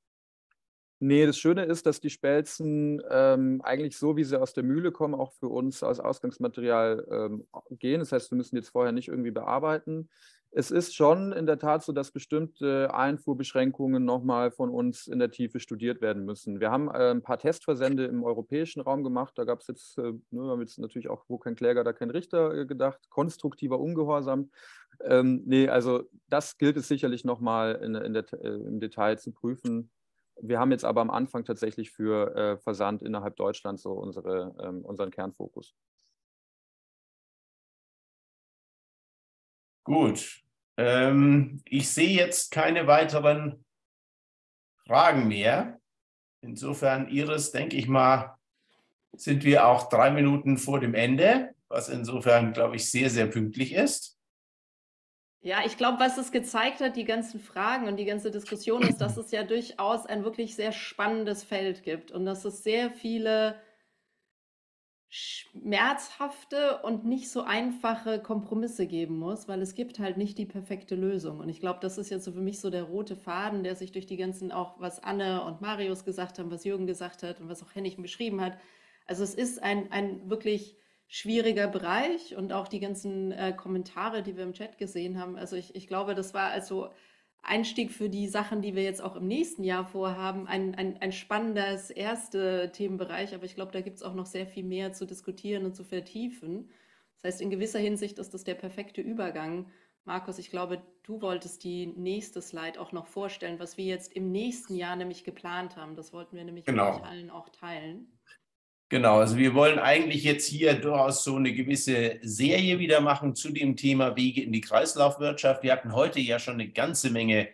Nee, das Schöne ist, dass die Spelzen ähm, eigentlich so, wie sie aus der Mühle kommen, auch für uns als Ausgangsmaterial ähm, gehen. Das heißt, wir müssen jetzt vorher nicht irgendwie bearbeiten. Es ist schon in der Tat so, dass bestimmte Einfuhrbeschränkungen nochmal von uns in der Tiefe studiert werden müssen. Wir haben äh, ein paar Testversende im europäischen Raum gemacht. Da gab es jetzt, äh, ne, haben jetzt natürlich auch, wo kein Kläger, da kein Richter äh, gedacht. Konstruktiver Ungehorsam. Ähm, nee, also das gilt es sicherlich nochmal in, in äh, im Detail zu prüfen wir haben jetzt aber am Anfang tatsächlich für äh, Versand innerhalb Deutschlands so unsere, ähm, unseren Kernfokus. Gut. Ähm, ich sehe jetzt keine weiteren Fragen mehr. Insofern, Iris, denke ich mal, sind wir auch drei Minuten vor dem Ende, was insofern, glaube ich, sehr, sehr pünktlich ist. Ja, ich glaube, was es gezeigt hat, die ganzen Fragen und die ganze Diskussion, ist, dass [CLEARS THROAT] es ja durchaus ein wirklich sehr spannendes Feld gibt und dass es sehr viele schmerzhafte und nicht so einfache Kompromisse geben muss, weil es gibt halt nicht die perfekte Lösung. Und ich glaube, das ist jetzt so für mich so der rote Faden, der sich durch die ganzen, auch was Anne und Marius gesagt haben, was Jürgen gesagt hat und was auch Hennig beschrieben hat. Also es ist ein, ein wirklich schwieriger Bereich und auch die ganzen äh, Kommentare, die wir im Chat gesehen haben. Also ich, ich glaube, das war also Einstieg für die Sachen, die wir jetzt auch im nächsten Jahr vorhaben, ein, ein, ein spannendes erster Themenbereich, aber ich glaube, da gibt es auch noch sehr viel mehr zu diskutieren und zu vertiefen. Das heißt, in gewisser Hinsicht ist das der perfekte Übergang. Markus, ich glaube, du wolltest die nächste Slide auch noch vorstellen, was wir jetzt im nächsten Jahr nämlich geplant haben. Das wollten wir nämlich genau. mit euch allen auch teilen. Genau, also wir wollen eigentlich jetzt hier durchaus so eine gewisse Serie wieder machen zu dem Thema Wege in die Kreislaufwirtschaft. Wir hatten heute ja schon eine ganze Menge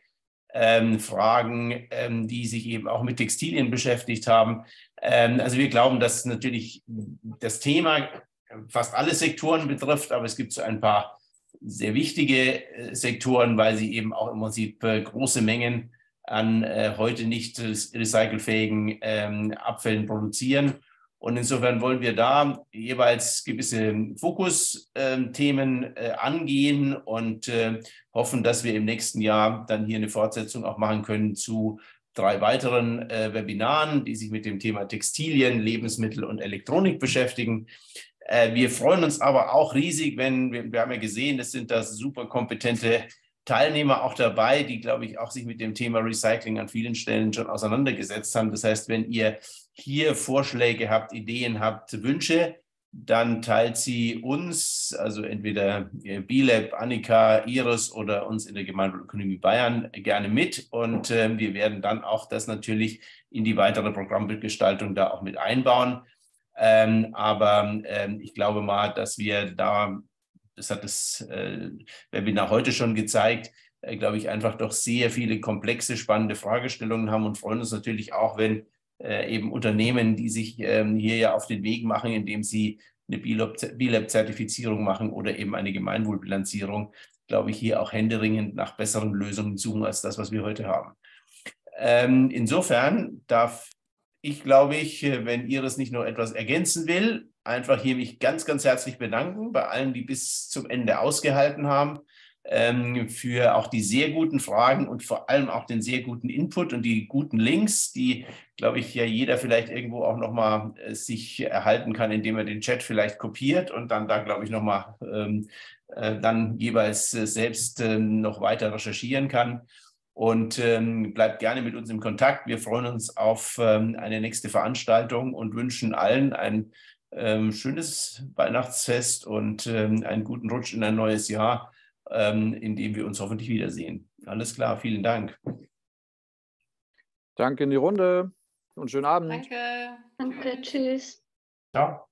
ähm, Fragen, ähm, die sich eben auch mit Textilien beschäftigt haben. Ähm, also wir glauben, dass natürlich das Thema fast alle Sektoren betrifft, aber es gibt so ein paar sehr wichtige äh, Sektoren, weil sie eben auch im Prinzip äh, große Mengen an äh, heute nicht recycelfähigen ähm, Abfällen produzieren. Und insofern wollen wir da jeweils gewisse Fokusthemen äh, angehen und äh, hoffen, dass wir im nächsten Jahr dann hier eine Fortsetzung auch machen können zu drei weiteren äh, Webinaren, die sich mit dem Thema Textilien, Lebensmittel und Elektronik beschäftigen. Wir freuen uns aber auch riesig, wenn wir, haben ja gesehen, es sind da super kompetente Teilnehmer auch dabei, die, glaube ich, auch sich mit dem Thema Recycling an vielen Stellen schon auseinandergesetzt haben. Das heißt, wenn ihr hier Vorschläge habt, Ideen habt, Wünsche, dann teilt sie uns, also entweder BILAB, Annika, Iris oder uns in der Gemeinwohlökonomie Bayern gerne mit. Und äh, wir werden dann auch das natürlich in die weitere Programmgestaltung da auch mit einbauen. Ähm, aber ähm, ich glaube mal, dass wir da, das hat das äh, Webinar heute schon gezeigt, äh, glaube ich, einfach doch sehr viele komplexe, spannende Fragestellungen haben und freuen uns natürlich auch, wenn äh, eben Unternehmen, die sich ähm, hier ja auf den Weg machen, indem sie eine BLAB-Zertifizierung machen oder eben eine Gemeinwohlbilanzierung, glaube ich, hier auch händeringend nach besseren Lösungen suchen als das, was wir heute haben. Ähm, insofern darf ich glaube ich, wenn Iris nicht nur etwas ergänzen will, einfach hier mich ganz, ganz herzlich bedanken bei allen, die bis zum Ende ausgehalten haben, ähm, für auch die sehr guten Fragen und vor allem auch den sehr guten Input und die guten Links, die, glaube ich, ja jeder vielleicht irgendwo auch nochmal äh, sich erhalten kann, indem er den Chat vielleicht kopiert und dann da, glaube ich, nochmal ähm, äh, dann jeweils äh, selbst äh, noch weiter recherchieren kann und ähm, bleibt gerne mit uns im Kontakt. Wir freuen uns auf ähm, eine nächste Veranstaltung und wünschen allen ein ähm, schönes Weihnachtsfest und ähm, einen guten Rutsch in ein neues Jahr, ähm, in dem wir uns hoffentlich wiedersehen. Alles klar, vielen Dank. Danke in die Runde und schönen Abend. Danke. Danke, tschüss. Ciao.